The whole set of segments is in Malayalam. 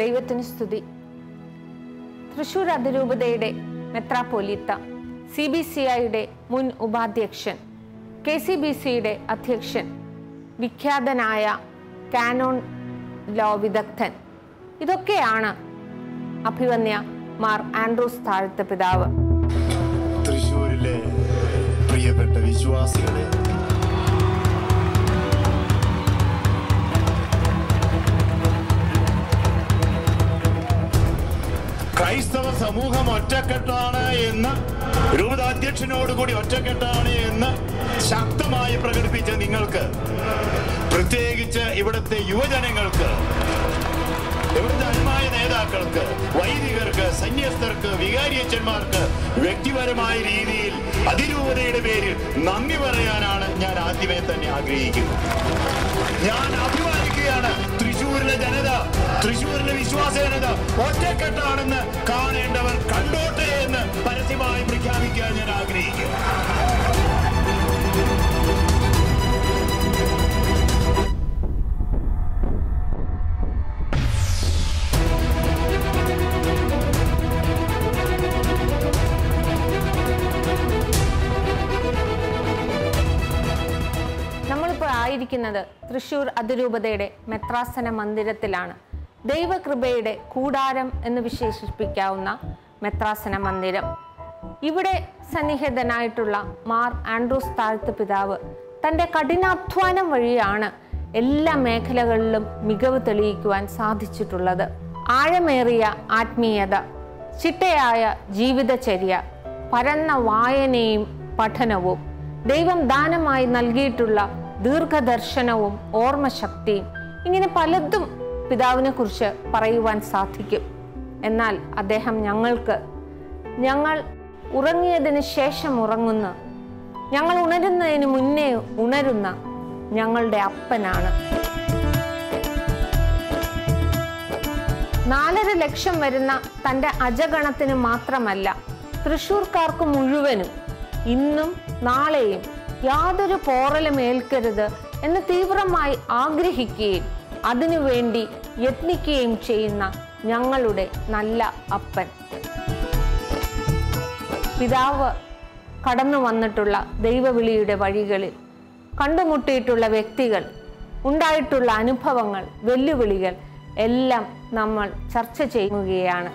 ദൈവത്തിന് സ്തുതി. തൃശൂർ അതിരൂപതയുടെ മെത്രാപ്പൊലീത്ത സി ബി സി ഐയുടെ മുൻ ഉപാധ്യക്ഷൻ കെ സി ബി സിയുടെ അധ്യക്ഷൻ വിഖ്യാതനായ കാനോൺ ലോ വിദഗ്ധൻ. ഇതൊക്കെയാണ് അഭിവന്യ മാർ ആൻഡ്രൂസ് താഴത്തെ പിതാവ്. തൃശ്ശൂരിലെ പ്രിയപ്പെട്ട വിശ്വാസികളെ. ക്രൈസ്തവ സമൂഹം ഒറ്റക്കെട്ടാണ് എന്ന് രൂപതാധ്യക്ഷനോടുകൂടി ഒറ്റക്കെട്ടാണ് എന്ന് ശക്തമായി പ്രകടിപ്പിച്ച നിങ്ങൾക്ക് പ്രത്യേകിച്ച് ഇവിടുത്തെ യുവജനങ്ങൾക്ക് അന്മായ നേതാക്കൾക്ക് വൈദികർക്ക് സന്യസ്തർക്ക് വികാരിയച്ചന്മാർക്ക് വ്യക്തിപരമായ രീതിയിൽ അതിരൂപതയുടെ പേരിൽ നന്ദി പറയാനാണ് ഞാൻ ആദ്യമേ തന്നെ ആഗ്രഹിക്കുന്നത്. ഞാൻ അഭിമാനിക്കുകയാണ്. തൃശ്ശൂരിലെ ജനത തൃശ്ശൂരിലെ വിശ്വാസ ജനത ഒറ്റക്കെട്ടാണെന്ന് കാണേണ്ടവർ കണ്ടോട്ടെ എന്ന് പരസ്യമായി പ്രഖ്യാപിക്കാൻ ഞാൻ ആഗ്രഹിക്കുന്നു. ആയിരിക്കുന്നത് തൃശൂർ അതിരൂപതയുടെ മെത്രാസന മന്ദിരത്തിലാണ്. ദൈവകൃപയുടെ കൂടാരം എന്ന് വിശേഷിപ്പിക്കാവുന്ന മെത്രാസന മന്ദിരം. ഇവിടെ സന്നിഹിതനായിട്ടുള്ള മാർ ആൻഡ്രൂസ് താഴ്ത്ത് പിതാവ് തന്റെ കഠിനാധ്വാനം വഴിയാണ് എല്ലാ മേഖലകളിലും മികവ് തെളിയിക്കുവാൻ സാധിച്ചിട്ടുള്ളത്. ആഴമേറിയ ആത്മീയത ചിട്ടയായ ജീവിതചര്യ പരന്ന വായനയും പഠനവും ദൈവം ദാനമായി നൽകിയിട്ടുള്ള ദീർഘദർശനവും ഓർമ്മശക്തിയും ഇങ്ങനെ പലതും പിതാവിനെ കുറിച്ച് പറയുവാൻ സാധിക്കും. എന്നാൽ അദ്ദേഹം ഞങ്ങൾക്ക് ഞങ്ങൾ ഉറങ്ങിയതിന് ശേഷം ഉറങ്ങുന്ന ഞങ്ങൾ ഉണരുന്നതിന് മുന്നേ ഉണരുന്ന ഞങ്ങളുടെ അപ്പനാണ്. നാലര ലക്ഷം വരുന്ന തന്റെ അജഗണത്തിന് മാത്രമല്ല തൃശൂർക്കാർക്ക് മുഴുവനും ഇന്നും നാളെയും യാതൊരു പോറലും ഏൽക്കരുത് എന്ന് തീവ്രമായി ആഗ്രഹിക്കുകയും അതിനുവേണ്ടി യത്നിക്കുകയും ചെയ്യുന്ന ഞങ്ങളുടെ നല്ല അപ്പൻ. പിതാവ് കടന്നു വന്നിട്ടുള്ള ദൈവവിളിയുടെ വഴികളിൽ കണ്ടുമുട്ടിയിട്ടുള്ള വ്യക്തികൾ ഉണ്ടായിട്ടുള്ള അനുഭവങ്ങൾ വെല്ലുവിളികൾ എല്ലാം നമ്മൾ ചർച്ച ചെയ്യുകയാണ്.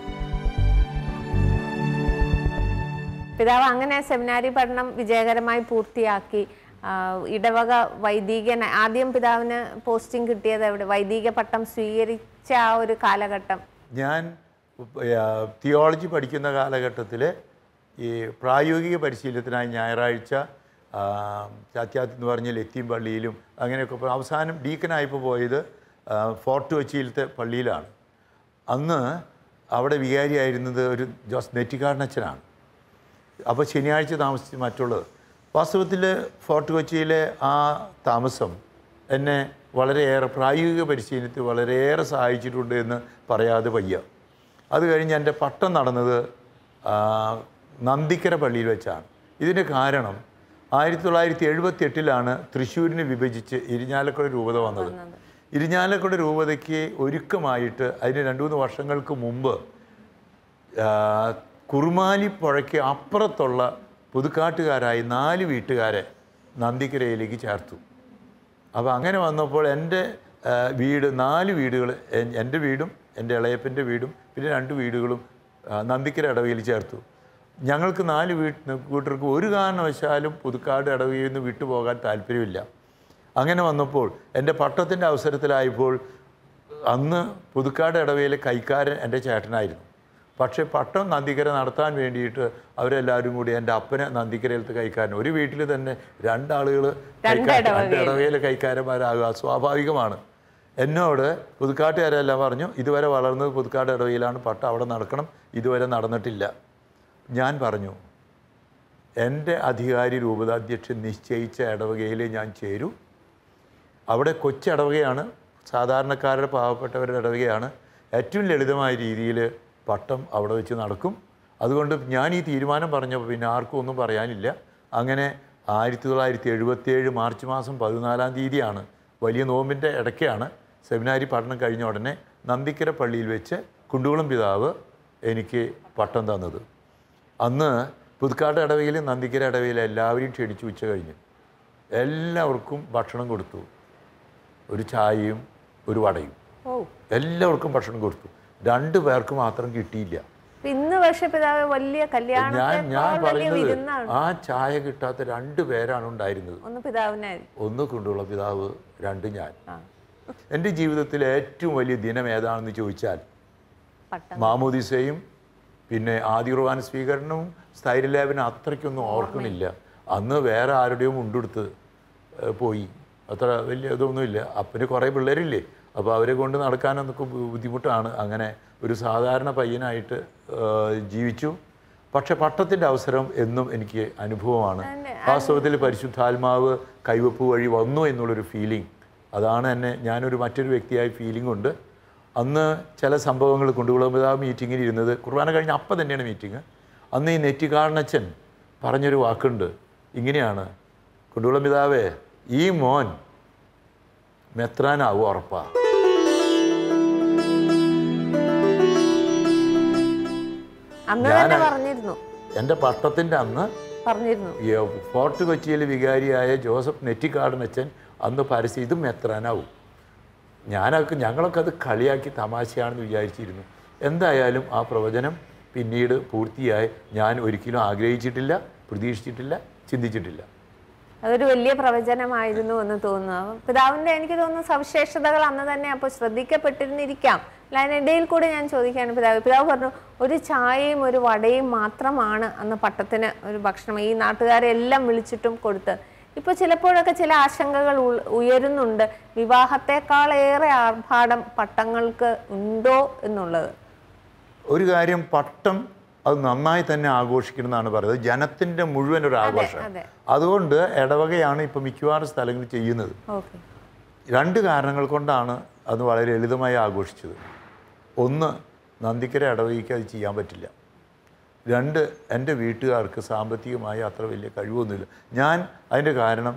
പിതാവ് അങ്ങനെ സെമിനാരി പഠനം വിജയകരമായി പൂർത്തിയാക്കി. ഇടവക വൈദികൻ ആദ്യം പിതാവിന് പോസ്റ്റിംഗ് കിട്ടിയത് എവിടെ? വൈദിക പട്ടം സ്വീകരിച്ച ആ ഒരു കാലഘട്ടം. ഞാൻ തിയോളജി പഠിക്കുന്ന കാലഘട്ടത്തിൽ ഈ പ്രായോഗിക പരിശീലനത്തിനായി ഞായറാഴ്ച ചാത്യാത്ത് എന്ന് പറഞ്ഞ ലത്തീം പള്ളിയിലും അങ്ങനെയൊക്കെ അവസാനം ഡീക്കനായപ്പോൾ പോയത് ഫോർട്ട് കൊച്ചിയിലത്തെ പള്ളിയിലാണ്. അന്ന് അവിടെ വികാരിയായിരുന്നത് ഒരു ജോസ് നെറ്റിക്കാടനച്ചനാണ് അപ്പോൾ ശനിയാഴ്ച താമസിച്ച് മറ്റുള്ളത്. വാസ്തവത്തിൽ ഫോർട്ട് കൊച്ചിയിലെ ആ താമസം എന്നെ വളരെയേറെ പ്രായോഗിക പരിശീലനത്തിൽ വളരെയേറെ സഹായിച്ചിട്ടുണ്ട് എന്ന് പറയാതെ വയ്യ. അത് കഴിഞ്ഞ് എന്റെ പട്ടം നടന്നത് നന്ദിക്കര പള്ളിയിൽ വെച്ചാണ്. ഇതിന്റെ കാരണം ആയിരത്തി തൊള്ളായിരത്തി എഴുപത്തി എട്ടിലാണ് തൃശ്ശൂരിനെ വിഭജിച്ച് ഇരിഞ്ഞാലക്കുട രൂപത വന്നത്. ഇരിഞ്ഞാലക്കുട രൂപതയ്ക്ക് ഒരുക്കമായിട്ട് അതിന് രണ്ട് മൂന്ന് വർഷങ്ങൾക്ക് മുമ്പ് ആ, കുറുമാലി പുഴയ്ക്ക് അപ്പുറത്തുള്ള പുതുക്കാട്ടുകാരായി നാല് വീട്ടുകാരെ നന്ദിക്കരയിലേക്ക് ചേർത്തു. അപ്പോൾ അങ്ങനെ വന്നപ്പോൾ എന്റെ വീട് നാല് വീടുകൾ എന്റെ വീടും എന്റെ ഇളയപ്പന്റെ വീടും പിന്നെ രണ്ട് വീടുകളും നന്ദിക്കര ഇടവയിൽ ചേർത്തു. ഞങ്ങൾക്ക് നാല് വീട്ട് കൂട്ടർക്ക് ഒരു കാരണവശാലും പുതുക്കാട് ഇടവയിൽ നിന്ന് വിട്ടുപോകാൻ താല്പര്യമില്ല. അങ്ങനെ വന്നപ്പോൾ എന്റെ പട്ടത്തിന്റെ അവസരത്തിലായപ്പോൾ അന്ന് പുതുക്കാട് ഇടവയിലെ കൈക്കാരൻ എന്റെ ചേട്ടനായിരുന്നു. പക്ഷേ പട്ടം നന്ദിക്കര നടത്താൻ വേണ്ടിയിട്ട് അവരെല്ലാവരും കൂടി എന്റെ അപ്പനെ നന്ദിക്കരയിലത്തെ കൈക്കാരൻ ഒരു വീട്ടിൽ തന്നെ രണ്ടാളുകൾ രണ്ട് ഇടവയിലെ കൈക്കാരന്മാരാകുക സ്വാഭാവികമാണ്. എന്നോട് പുതുക്കാട്ടുകാരെല്ലാം പറഞ്ഞു ഇതുവരെ വളർന്നത് പുതുക്കാട് ഇടവയിലാണ് പട്ടം അവിടെ നടക്കണം ഇതുവരെ നടന്നിട്ടില്ല. ഞാൻ പറഞ്ഞു എന്റെ അധികാരി രൂപതാധ്യക്ഷൻ നിശ്ചയിച്ച ഇടവകയിൽ ഞാൻ ചേരൂ. അവിടെ കൊച്ചിടവകയാണ് സാധാരണക്കാരുടെ പാവപ്പെട്ടവരുടെ ഇടവകയാണ്. ഏറ്റവും ലളിതമായ രീതിയിൽ പട്ടം അവിടെ വെച്ച് നടക്കും. അതുകൊണ്ട് ഞാൻ ഈ തീരുമാനം പറഞ്ഞപ്പോൾ പിന്നെ ആർക്കും ഒന്നും പറയാനില്ല. അങ്ങനെ ആയിരത്തി തൊള്ളായിരത്തി എഴുപത്തിയേഴ് മാർച്ച് മാസം പതിനാലാം തീയതിയാണ് വലിയ നോമ്പിന്റെ ഇടയ്ക്കാണ് സെമിനാരി പഠനം കഴിഞ്ഞ ഉടനെ നന്ദിക്കര പള്ളിയിൽ വെച്ച് കുണ്ടുകുളം പിതാവ് എനിക്ക് പട്ടം തന്നത്. അന്ന് പുതുക്കാട് ഇടവയിൽ നന്ദിക്കര ഇടവയിൽ എല്ലാവരെയും ക്ഷണിച്ചു ഉച്ച കഴിഞ്ഞ് എല്ലാവർക്കും ഭക്ഷണം കൊടുത്തു. ഒരു ചായയും ഒരു വടയും. ഓ. എല്ലാവർക്കും ഭക്ഷണം കൊടുത്തു. രണ്ട് പേർക്ക് മാത്രം കിട്ടിയില്ല. അപ്പൊ ഇന്ന് പക്ഷെ പിതാവ് വലിയ ഞാൻ ഞാൻ പറയുന്നത് ആ ചായ കിട്ടാത്ത രണ്ട് പേരാണ് ഉണ്ടായിരുന്നത്. ഒന്ന് ഒന്ന് കൊണ്ടുള്ള പിതാവ് രണ്ട് ഞാൻ. എന്റെ എന്റെ ജീവിതത്തിലെ ഏറ്റവും വലിയ ദിനം ഏതാണെന്ന് ചോദിച്ചാൽ മാമോദിസയും പിന്നെ ആദ്യ കുർബാന സ്വീകരണവും സ്ഥൈര്യലേപനം അത്രയ്ക്കൊന്നും ഓർക്കണില്ല അന്ന് വേറെ ആരുടെയും മുണ്ടെടുത്ത് ഏഹ്, പോയി. അത്ര വലിയ ഇതൊന്നുമില്ല. അപ്പന് കുറേ പിള്ളേരില്ലേ? അപ്പോൾ അവരെ കൊണ്ട് നടക്കാനൊക്കെ ബുദ്ധിമുട്ടാണ്. അങ്ങനെ ഒരു സാധാരണ പയ്യനായിട്ട് ജീവിച്ചു. പക്ഷെ പട്ടത്തിന്റെ അവസരം എന്നും എനിക്ക് അനുഭവമാണ്. വാസ്തവത്തിൽ പരിശുദ്ധാത്മാവ് കൈവപ്പ് വഴി വന്നു എന്നുള്ളൊരു ഫീലിംഗ് അതാണ് എന്നെ ഞാനൊരു മറ്റൊരു വ്യക്തിയായി ഫീലിംഗ് ഉണ്ട്. അന്ന് ചില സംഭവങ്ങൾ കൊണ്ടുകുളമ്പിതാ മീറ്റിങ്ങിൽ ഇരുന്നത് കുർബാന കഴിഞ്ഞ അപ്പം തന്നെയാണ് മീറ്റിംഗ് അന്ന് ഈ നെറ്റിക്കാരണച്ചൻ പറഞ്ഞൊരു വാക്കുണ്ട്. ഇങ്ങനെയാണ് കൊണ്ടുകുളം പിതാവേ ഈ മോൻ മെത്രാനാവും ഉറപ്പാ. പറഞ്ഞിരുന്നു. എന്റെ പട്ടത്തിന്റെ അന്ന് പറഞ്ഞിരുന്നു. ഫോർട്ട് കൊച്ചിയിൽ വികാരിയായ ജോസഫ് നെറ്റിക്കാടനച്ചൻ അന്ന് പരസ്യം ഇതും എത്രാനാവും? ഞാനൊക്കെ ഞങ്ങളൊക്കെ അത് കളിയാക്കി തമാശയാണെന്ന് വിചാരിച്ചിരുന്നു. എന്തായാലും ആ പ്രവചനം പിന്നീട് പൂർത്തിയായി ഞാൻ ഒരിക്കലും ആഗ്രഹിച്ചിട്ടില്ല പ്രതീക്ഷിച്ചിട്ടില്ല ചിന്തിച്ചിട്ടില്ല. അതൊരു വലിയ പ്രവചനമായിരുന്നു എന്ന് തോന്നുന്നു. പിതാവിന്റെ എനിക്ക് തോന്നുന്നു സവിശേഷതകൾ അന്ന് തന്നെ അപ്പോൾ ശ്രദ്ധിക്കപ്പെട്ടിരുന്നിരിക്കാം. അതിനിടയിൽ കൂടെ ഞാൻ ചോദിക്കുകയാണ്. പിതാവ് പിതാവ് പറഞ്ഞു ഒരു ചായയും ഒരു വടയും മാത്രമാണ് അന്ന് പട്ടത്തിന് ഒരു ഭക്ഷണം. ഈ നാട്ടുകാരെ എല്ലാം വിളിച്ചിട്ടും കൊടുത്ത്. ഇപ്പോൾ ചിലപ്പോഴൊക്കെ ചില ആശങ്കകൾ ഉയരുന്നുണ്ട്. വിവാഹത്തെക്കാളേറെ ആർഭാടം പട്ടങ്ങൾക്ക് ഉണ്ടോ എന്നുള്ളത്? ഒരു കാര്യം പട്ടം അത് നന്നായി തന്നെ ആഘോഷിക്കണമെന്നാണ് പറയുന്നത്. ജനത്തിന്റെ മുഴുവൻ ഒരു ആഘോഷം. അതുകൊണ്ട് ഇടവകയാണ് ഇപ്പോൾ മിക്കവാറും സ്ഥലങ്ങളിൽ ചെയ്യുന്നത്. രണ്ട് കാരണങ്ങൾ കൊണ്ടാണ് അത് വളരെ ലളിതമായി ആഘോഷിച്ചത്. ഒന്ന് നന്ദിക്കര അടവയ്ക്ക് അത് ചെയ്യാൻ പറ്റില്ല. രണ്ട് എന്റെ വീട്ടുകാർക്ക് സാമ്പത്തികമായി അത്ര വലിയ കഴിവൊന്നുമില്ല. ഞാൻ അതിന്റെ കാരണം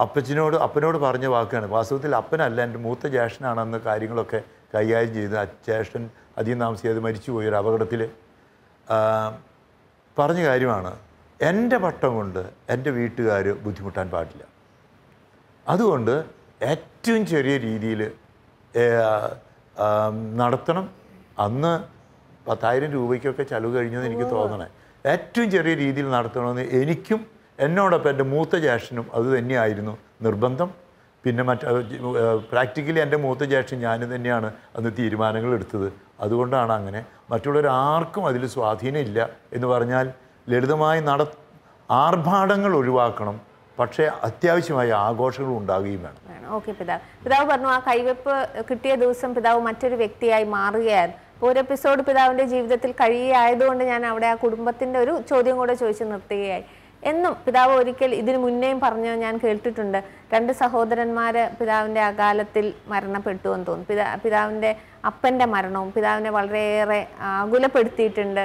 അപ്പച്ചനോട് അപ്പനോട് പറഞ്ഞ വാക്കാണ്. വാസ്തവത്തിൽ അപ്പനല്ല എന്റെ മൂത്ത ജ്യേഷ്ഠനാണ് കാര്യങ്ങളൊക്കെ കൈകാര്യം ചെയ്ത് ജ്യേഷ്ഠൻ അധികം താമസിയാതെ മരിച്ചുപോയി ഒരു അപകടത്തിൽ. പറഞ്ഞ കാര്യമാണ് എന്റെ പട്ടം കൊണ്ട് എന്റെ വീട്ടുകാർ ബുദ്ധിമുട്ടാൻ പാടില്ല. അതുകൊണ്ട് ഏറ്റവും ചെറിയ രീതിയിൽ നടത്തണം. അന്ന് പത്തായിരം രൂപയ്ക്കൊക്കെ ചിലവ് കഴിഞ്ഞെന്ന് എനിക്ക് തോന്നണേ. ഏറ്റവും ചെറിയ രീതിയിൽ നടത്തണമെന്ന് എനിക്കും എന്നോടൊപ്പം എന്റെ മൂത്ത ജ്യേഷ്ഠനും അത് തന്നെയായിരുന്നു നിർബന്ധം. പിന്നെ മറ്റ് പ്രാക്ടിക്കലി എന്റെ മൂത്ത ജ്യേഷ്ഠൻ ഞാൻ തന്നെയാണ് അന്ന് തീരുമാനങ്ങൾ എടുത്തത്. അതുകൊണ്ടാണ് അങ്ങനെ. മറ്റുള്ളവർ ആർക്കും അതിൽ സ്വാധീനമില്ല എന്ന് പറഞ്ഞാൽ ലളിതമായി നട ആർഭാടങ്ങൾ ഒഴിവാക്കണം. പക്ഷേ അത്യാവശ്യമായ ആഘോഷങ്ങൾ ഉണ്ടാകുകയും വേണം. ഓക്കെ പിതാവ്. പിതാവ് പറഞ്ഞു ആ കൈവെപ്പ് കിട്ടിയ ദിവസം പിതാവ് മറ്റൊരു വ്യക്തിയായി മാറുകയായിരുന്നു. അപ്പോൾ ഒരു എപ്പിസോഡ് പിതാവിന്റെ ജീവിതത്തിൽ കഴിയായതുകൊണ്ട് ഞാൻ അവിടെ ആ കുടുംബത്തിന്റെ ഒരു ചോദ്യം കൂടെ ചോദിച്ച് നിർത്തുകയായി. എന്നും പിതാവ് ഒരിക്കൽ ഇതിനു മുന്നേയും പറഞ്ഞു ഞാൻ കേട്ടിട്ടുണ്ട്. രണ്ട് സഹോദരന്മാർ പിതാവിന്റെ അകാലത്തിൽ മരണപ്പെട്ടു എന്ന് തോന്നുന്നു. പിതാ പിതാവിന്റെ അപ്പന്റെ മരണവും പിതാവിനെ വളരെയേറെ ആകുലപ്പെടുത്തിയിട്ടുണ്ട്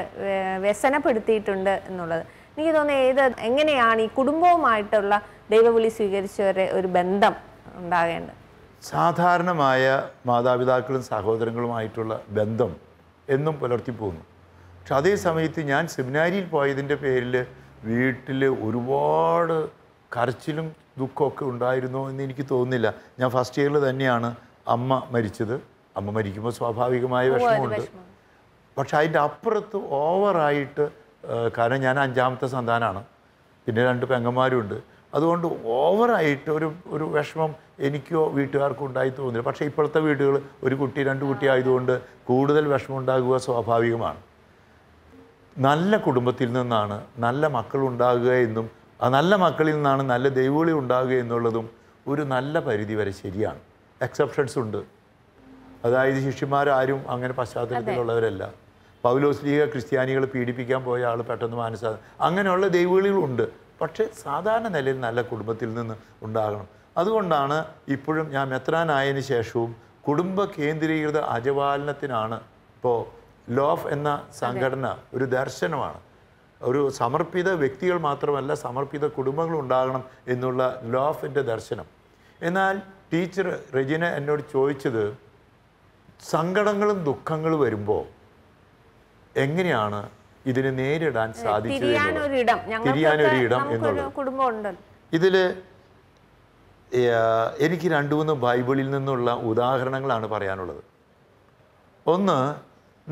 വ്യസനപ്പെടുത്തിയിട്ടുണ്ട് എന്നുള്ളത്. എനിക്ക് തോന്നുന്നു ഏത് എങ്ങനെയാണ് ഈ കുടുംബവുമായിട്ടുള്ള ദൈവവിളി സ്വീകരിച്ചവരെ ഒരു ബന്ധം ഉണ്ടാകേണ്ടത്? സാധാരണമായ മാതാപിതാക്കളും സഹോദരങ്ങളുമായിട്ടുള്ള ബന്ധം എന്നും പുലർത്തി പോകുന്നു. പക്ഷെ അതേ സമയത്ത് ഞാൻ സെമിനാരിയിൽ പോയതിന്റെ പേരിൽ വീട്ടിൽ ഒരുപാട് കരച്ചിലും ദുഃഖമൊക്കെ ഉണ്ടായിരുന്നോ എന്ന് എനിക്ക് തോന്നുന്നില്ല. ഞാൻ ഫസ്റ്റ് ഇയറിൽ തന്നെയാണ് അമ്മ മരിച്ചത്. അമ്മ മരിക്കുമ്പോൾ സ്വാഭാവികമായ വിഷമമുണ്ട്. പക്ഷെ അതിന്റെ അപ്പുറത്ത് ഓവറായിട്ട് കാരണം ഞാൻ അഞ്ചാമത്തെ സന്താനമാണ് പിന്നെ രണ്ട് പെങ്ങന്മാരുണ്ട്. അതുകൊണ്ട് ഓവറായിട്ട് ഒരു ഒരു വിഷമം എനിക്കോ വീട്ടുകാർക്കോ ഉണ്ടായി തോന്നില്ല. പക്ഷേ ഇപ്പോഴത്തെ വീടുകൾ ഒരു കുട്ടി രണ്ട് കുട്ടി ആയതുകൊണ്ട് കൂടുതൽ വിഷമം ഉണ്ടാകുക സ്വാഭാവികമാണ്. നല്ല കുടുംബത്തിൽ നിന്നാണ് നല്ല മക്കൾ ഉണ്ടാകുക എന്നും ആ നല്ല മക്കളിൽ നിന്നാണ് നല്ല ദൈവവിളി ഉണ്ടാകുക എന്നുള്ളതും ഒരു നല്ല പരിധി വരെ ശരിയാണ്. എക്സെപ്ഷൻസ് ഉണ്ട്. അതായത് ശിഷ്യന്മാരാരും അങ്ങനെ പശ്ചാത്തലത്തിലുള്ളവരല്ല. പൗലോസ് ലീഗ ക്രിസ്ത്യാനികൾ പീഡിപ്പിക്കാൻ പോയ ആൾ പെട്ടെന്ന് മാനസാ അങ്ങനെയുള്ള ദൈവവിളികളുണ്ട്. പക്ഷേ സാധാരണ നിലയിൽ നല്ല കുടുംബത്തിൽ നിന്ന് ഉണ്ടാകണം. അതുകൊണ്ടാണ് ഇപ്പോഴും ഞാൻ മെത്രാനായതിന് ശേഷവും കുടുംബ കേന്ദ്രീകൃത അജപാലനത്തിനാണ് ഇപ്പോൾ ലോഫ് എന്ന സംഘടന ഒരു ദർശനമാണ്. ഒരു സമർപ്പിത വ്യക്തികൾ മാത്രമല്ല സമർപ്പിത കുടുംബങ്ങൾ ഉണ്ടാകണം എന്നുള്ള ലോഫിന്റെ ദർശനം. എന്നാൽ ടീച്ചർ റെജിന എന്നോട് ചോദിച്ചത് സങ്കടങ്ങളും ദുഃഖങ്ങളും വരുമ്പോൾ എങ്ങനെയാണ് ഇതിനെ നേരിടാൻ സാധിച്ചത് ഇതിൽ തിരിയാനൊരിടം എന്നുള്ളത്. ഇതിൽ എനിക്ക് രണ്ട് മൂന്ന് ബൈബിളിൽ നിന്നുള്ള ഉദാഹരണങ്ങളാണ് പറയാനുള്ളത്. ഒന്ന്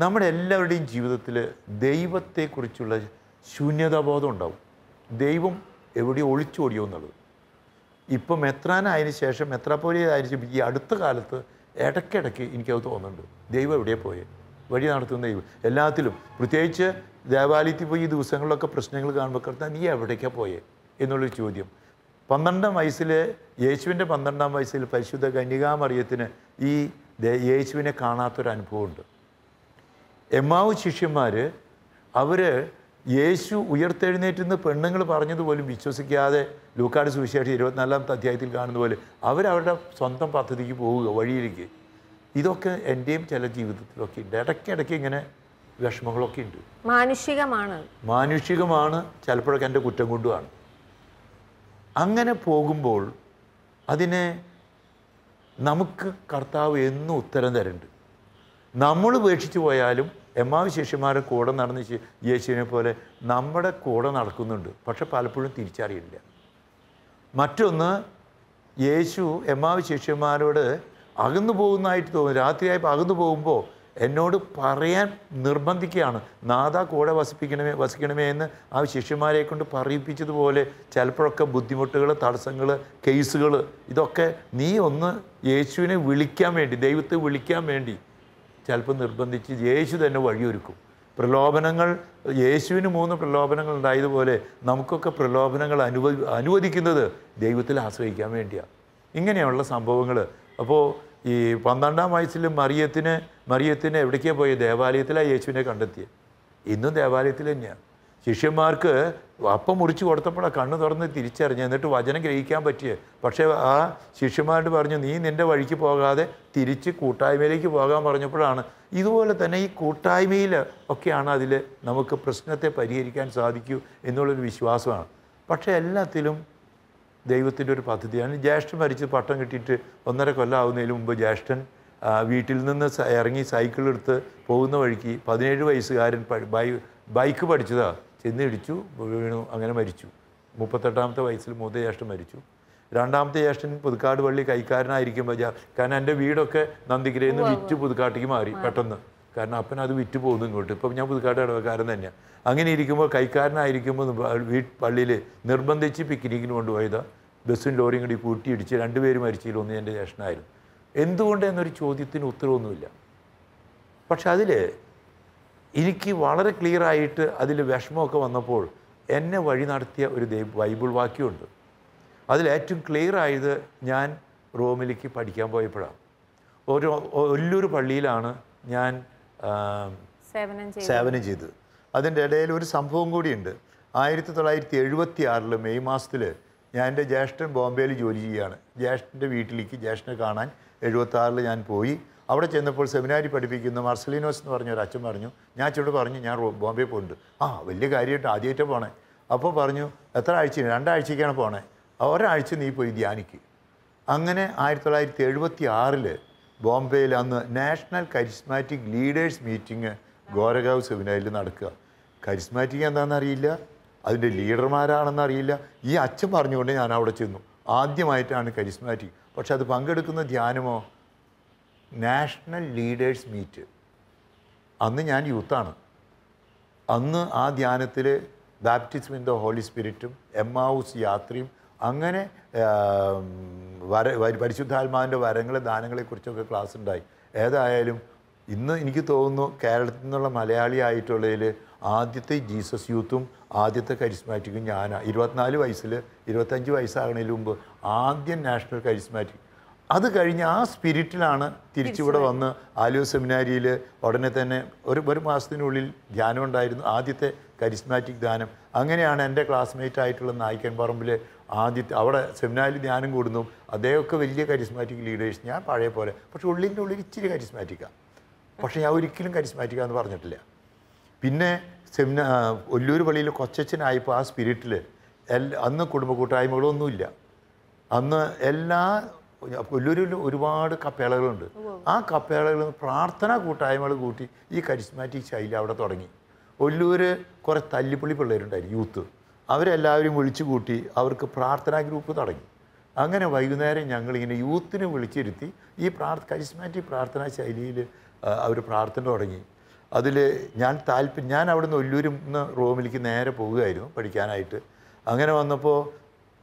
നമ്മുടെ എല്ലാവരുടെയും ജീവിതത്തിൽ ദൈവത്തെക്കുറിച്ചുള്ള ശൂന്യതാബോധം ഉണ്ടാവും. ദൈവം എവിടെ ഒളിച്ചോടിയോ എന്നുള്ളത്. ഇപ്പം മെത്രാനായതിനു ശേഷം മെത്രാപ്പോലിയായതിനു ശേഷം ഈ അടുത്ത കാലത്ത് ഇടയ്ക്കിടയ്ക്ക് എനിക്കത് തോന്നുന്നുണ്ട്. ദൈവം എവിടെ പോയെ? വഴി നടത്തുന്ന ദൈവം എല്ലാത്തിലും. പ്രത്യേകിച്ച് ദേവാലയത്തിൽ പോയി ഈ ദിവസങ്ങളിലൊക്കെ പ്രശ്നങ്ങൾ കാണുമ്പോൾ കർത്താൻ നീ എവിടേക്കാണ് പോയേ? എന്നുള്ളൊരു ചോദ്യം. പന്ത്രണ്ടാം വയസ്സിൽ യേശുവിന്റെ പന്ത്രണ്ടാം വയസ്സിൽ പരിശുദ്ധ കന്യകാമറിയത്തിന് ഈ യേശുവിനെ കാണാത്തൊരു അനുഭവമുണ്ട്. എമ്മാവ് ശിഷ്യന്മാർ അവർ യേശു ഉയർത്തെഴുന്നേറ്റുന്ന പെണ്ണുങ്ങൾ പറഞ്ഞതുപോലും വിശ്വസിക്കാതെ ലൂക്കാട് സുവിശേഷം ഇരുപത്തിനാലാമത്തെ അധ്യായത്തിൽ കാണുന്നതുപോലെ അവരവരുടെ സ്വന്തം പദ്ധതിക്ക് പോവുക വഴിയിലേക്ക്. ഇതൊക്കെ എന്റെയും ചില ജീവിതത്തിലൊക്കെ ഉണ്ട്. ഇടയ്ക്കിടയ്ക്ക് ഇങ്ങനെ വിഷമങ്ങളൊക്കെ ഉണ്ട്. മാനുഷികമാണ്. മാനുഷികമാണ് ചിലപ്പോഴൊക്കെ എന്റെ കുറ്റം കൊണ്ടുമാണ്. അങ്ങനെ പോകുമ്പോൾ അതിനെ നമുക്ക് കർത്താവ് എന്നും ഉത്തരം തരണ്ട്. നമ്മൾ ഉപേക്ഷിച്ച് പോയാലും എമ്മാവ് ശിഷ്യന്മാരെ കൂടെ നടന്ന് യേശുവിനെ പോലെ നമ്മുടെ കൂടെ നടക്കുന്നുണ്ട്. പക്ഷെ പലപ്പോഴും തിരിച്ചറിയില്ല. മറ്റൊന്ന് യേശു എമ്മാവ് ശിഷ്യന്മാരോട് അകന്നു പോകുന്നതായിട്ട് തോന്നും രാത്രിയായപ്പോൾ അകന്നു പോകുമ്പോൾ എന്നോട് പറയാൻ നിർബന്ധിക്കുകയാണ്. നാഥ കൂടെ വസിപ്പിക്കണമേ വസിക്കണമേ എന്ന് ആ ശിഷ്യന്മാരെ കൊണ്ട് പറയിപ്പിച്ചതുപോലെ ചിലപ്പോഴൊക്കെ ബുദ്ധിമുട്ടുകൾ തടസ്സങ്ങൾ കേസുകൾ ഇതൊക്കെ നീ ഒന്ന് യേശുവിനെ വിളിക്കാൻ വേണ്ടി ദൈവത്തെ വിളിക്കാൻ വേണ്ടി ചിലപ്പോൾ നിർബന്ധിച്ച് യേശു തന്നെ വഴിയൊരുക്കും. പ്രലോഭനങ്ങൾ യേശുവിന് മൂന്ന് പ്രലോഭനങ്ങൾ ഉണ്ടായതുപോലെ നമുക്കൊക്കെ പ്രലോഭനങ്ങൾ അനുവദി അനുവദിക്കുന്നത് ദൈവത്തിൽ ആശ്രയിക്കാൻ വേണ്ടിയാണ് ഇങ്ങനെയുള്ള സംഭവങ്ങൾ അപ്പോൾ ഈ പന്ത്രണ്ടാം വയസ്സിൽ മറിയത്തിന് മറിയത്തിന് എവിടേക്കാണ് പോയി? ദേവാലയത്തിലാണ് യേശുവിനെ കണ്ടെത്തിയത് ഇന്നും ദേവാലയത്തിൽ തന്നെയാണ് ശിഷ്യന്മാർക്ക് അപ്പം മുറിച്ച് കൊടുത്തപ്പോഴാണ് കണ്ണ് തുറന്ന് തിരിച്ചറിഞ്ഞ് എന്നിട്ട് വചനം ഗ്രഹിക്കാൻ പറ്റിയ. പക്ഷേ ആ ശിഷ്യന്മാരോട് പറഞ്ഞു നീ നിന്റെ വഴിക്ക് പോകാതെ തിരിച്ച് കൂട്ടായ്മയിലേക്ക് പോകാൻ പറഞ്ഞപ്പോഴാണ്. ഇതുപോലെ തന്നെ ഈ കൂട്ടായ്മയിൽ ഒക്കെയാണ് അതിൽ നമുക്ക് പ്രശ്നത്തെ പരിഹരിക്കാൻ സാധിക്കൂ എന്നുള്ളൊരു വിശ്വാസമാണ്. പക്ഷേ എല്ലാത്തിലും ദൈവത്തിന്റെ ഒരു പദ്ധതിയാണ്. ജ്യേഷ്ഠൻ മരിച്ച് പട്ടം കിട്ടിയിട്ട് ഒന്നര കൊല്ലം കൊല്ലമാവുന്നതിന് മുമ്പ് ജ്യേഷ്ഠൻ വീട്ടിൽ നിന്ന് ഇറങ്ങി സൈക്കിൾ എടുത്ത് പോകുന്ന വഴിക്ക് പതിനേഴ് വയസ്സുകാരൻ ബൈ ബൈക്ക് പഠിച്ചതാ. ചെന്ന് ഇടിച്ചു വീണു അങ്ങനെ മരിച്ചു. മുപ്പത്തെട്ടാമത്തെ വയസ്സിൽ മൂത്ത ജ്യേഷ്ഠൻ മരിച്ചു. രണ്ടാമത്തെ ജ്യേഷ്ഠൻ പുതുക്കാട് പള്ളി കൈക്കാരനായിരിക്കുമ്പോൾ കാരണം എന്റെ വീടൊക്കെ നന്ദിക്കരയിൽ നിന്ന് വിറ്റ് പുതുക്കാട്ടേക്ക് മാറി പെട്ടെന്ന്. കാരണം അപ്പൻ അത് വിറ്റ് പോകുന്നു ഇങ്ങോട്ട്. ഇപ്പം ഞാൻ പുതുക്കാട് ഇടവക്കാരൻ തന്നെയാണ് അങ്ങനെ ഇരിക്കുമ്പോൾ കൈക്കാരനായിരിക്കുമ്പോൾ വീ പള്ളിയിൽ നിർബന്ധിച്ച് പിക്നിക്കിന് കൊണ്ടുപോയതാ. ബസ്സും ലോറിയും കൂടി കൂട്ടിയിടിച്ച് രണ്ടുപേരും മരിച്ചതിൽ ഒന്ന് എന്റെ ജ്യേഷ്ഠനായിരുന്നു. എന്തുകൊണ്ട് എന്നൊരു ചോദ്യത്തിന് ഉത്തരവൊന്നുമില്ല. പക്ഷെ അതിൽ എനിക്ക് വളരെ ക്ലിയർ ആയിട്ട് അതിൽ വിഷമമൊക്കെ വന്നപ്പോൾ എന്നെ വഴി നടത്തിയ ഒരു ദൈവ ബൈബിൾ വാക്യമുണ്ട്. അതിലേറ്റവും ക്ലിയർ ആയത് ഞാൻ റോമിലേക്ക് പഠിക്കാൻ പോയപ്പോഴാണ്. ഒരു വലിയൊരു പള്ളിയിലാണ് ഞാൻ സേവനം ചെയ്തത്. അതിന്റെ ഇടയിൽ ഒരു സംഭവം കൂടിയുണ്ട്. ആയിരത്തി തൊള്ളായിരത്തി എഴുപത്തി ആറിൽ മെയ് മാസത്തിൽ ഞാൻ എന്റെ ജ്യേഷ്ഠൻ ബോംബെയിൽ ജോലി ചെയ്യുകയാണ്. ജ്യേഷ്ഠന്റെ വീട്ടിലേക്ക് ജ്യേഷ്ഠനെ കാണാൻ എഴുപത്താറിൽ ഞാൻ പോയി. അവിടെ ചെന്നപ്പോൾ സെമിനാരി പഠിപ്പിക്കുന്ന മർസലിനോസ് എന്ന് പറഞ്ഞ ഒരു അച്ഛൻ പറഞ്ഞു. ഞാൻ അച്ഛനോട് പറഞ്ഞു ഞാൻ ബോംബെ പോകുന്നുണ്ട് ആ വലിയ കാര്യമായിട്ട് ആദ്യമായിട്ട് പോണേ. അപ്പോൾ പറഞ്ഞു എത്ര ആഴ്ച? രണ്ടാഴ്ചയ്ക്കാണ് പോണേ. ഒരാഴ്ച നീ പോയി ധ്യാനിക്ക്. അങ്ങനെ ആയിരത്തി തൊള്ളായിരത്തി എഴുപത്തി ആറിൽ ബോംബെയിൽ അന്ന് national charismatic leaders meeting Goregaon സെമിനാരിൽ നടക്കുക. കരിസ്മാറ്റിക് എന്താണെന്ന് അറിയില്ല അതിന്റെ ലീഡർമാരാണെന്ന് അറിയില്ല. ഈ അച്ഛൻ പറഞ്ഞുകൊണ്ട് ഞാൻ അവിടെ ചെന്നു. ആദ്യമായിട്ടാണ് കരിസ്മാറ്റിക്. പക്ഷെ അത് പങ്കെടുക്കുന്ന ധ്യാനമോ? National leaders meet. അന്ന് ഞാൻ യൂത്താണ്. അന്ന് ആ ധ്യാനത്തിൽ ബാപ്റ്റിസം ഇൻ ദ ഹോളി സ്പിരിറ്റും എം ഹൗസ് യാത്രയും അങ്ങനെ വര- പരിശുദ്ധാത്മാവിന്റെ വരങ്ങളെ ദാനങ്ങളെക്കുറിച്ചൊക്കെ ക്ലാസ് ഉണ്ടായി ഏതായാലും ഇന്ന് എനിക്ക് തോന്നുന്നു കേരളത്തിൽ നിന്നുള്ള മലയാളി ആയിട്ടുള്ളതിൽ ആദ്യത്തെ ജീസസ് യൂത്തും ആദ്യത്തെ കരിസ്മാറ്റിക്കും ഞാനാണ് ഇരുപത്തിനാല് വയസ്സിൽ ഇരുപത്തഞ്ച് വയസ്സാകണതിന് മുമ്പ് ആദ്യം നാഷണൽ കരിസ്മാറ്റിക്. അത് കഴിഞ്ഞ് ആ സ്പിരിറ്റിലാണ് തിരിച്ചിവിടെ വന്ന് ആലുവ സെമിനാരിയിൽ ഉടനെ തന്നെ ഒരു ഒരു മാസത്തിനുള്ളിൽ ധ്യാനം ഉണ്ടായിരുന്നു ആദ്യത്തെ കരിസ്മാറ്റിക് ധ്യാനം. അങ്ങനെയാണ് എന്റെ ക്ലാസ്മേറ്റ് ആയിട്ടുള്ള നായിക്കൻ പറമ്പിൽ ആദ്യത്തെ അവിടെ സെമിനാരിൽ ധ്യാനം കൂടുന്നു. അദ്ദേഹമൊക്കെ വലിയ കരിസ്മാറ്റിക് ലീഡേഴ്സ്. ഞാൻ പഴയ പോലെ. പക്ഷെ ഉള്ളിന്റെ ഉള്ളിൽ ഇച്ചിരി കരിസ്മാറ്റിക്കാണ് പക്ഷേ ഞാൻ ഒരിക്കലും കരിസ്മാറ്റിക്കാന്ന് പറഞ്ഞിട്ടില്ല. പിന്നെ സെമിന ഒല്ലൂർ പള്ളിയിൽ കൊച്ചച്ഛനായപ്പോൾ ആ സ്പിരിറ്റിൽ എല്ലാ അന്ന് കുടുംബ കൂട്ടായ്മകളൊന്നുമില്ല. അന്ന് എല്ലാ ഒല്ലൂരിൽ ഒരുപാട് കപ്പേളകളുണ്ട്. ആ കപ്പേളകളിൽ പ്രാർത്ഥന കൂട്ടായ്മകൾ കൂട്ടി ഈ കരിസ്മാറ്റിക് ശൈലി അവിടെ തുടങ്ങി. ഒല്ലൂർ കുറേ തല്ലിപ്പള്ളി പിള്ളേരുണ്ടായിരുന്നു യൂത്ത് അവരെല്ലാവരും വിളിച്ചു കൂട്ടി അവർക്ക് പ്രാർത്ഥനാ ഗ്രൂപ്പ് തുടങ്ങി. അങ്ങനെ വൈകുന്നേരം ഞങ്ങളിങ്ങനെ യൂത്തിനെ വിളിച്ചിരുത്തി ഈ പ്രാർത്ഥ കരിസ്മാറ്റിക് പ്രാർത്ഥനാ ശൈലിയിൽ അവർ പ്രാർത്ഥന തുടങ്ങി. അതിൽ ഞാൻ താല്പര്യം ഞാൻ അവിടുന്ന് ഒല്ലൂരിൽ നിന്ന് റൂമിലേക്ക് നേരെ പോവുകയായിരുന്നു പഠിക്കാനായിട്ട്. അങ്ങനെ വന്നപ്പോൾ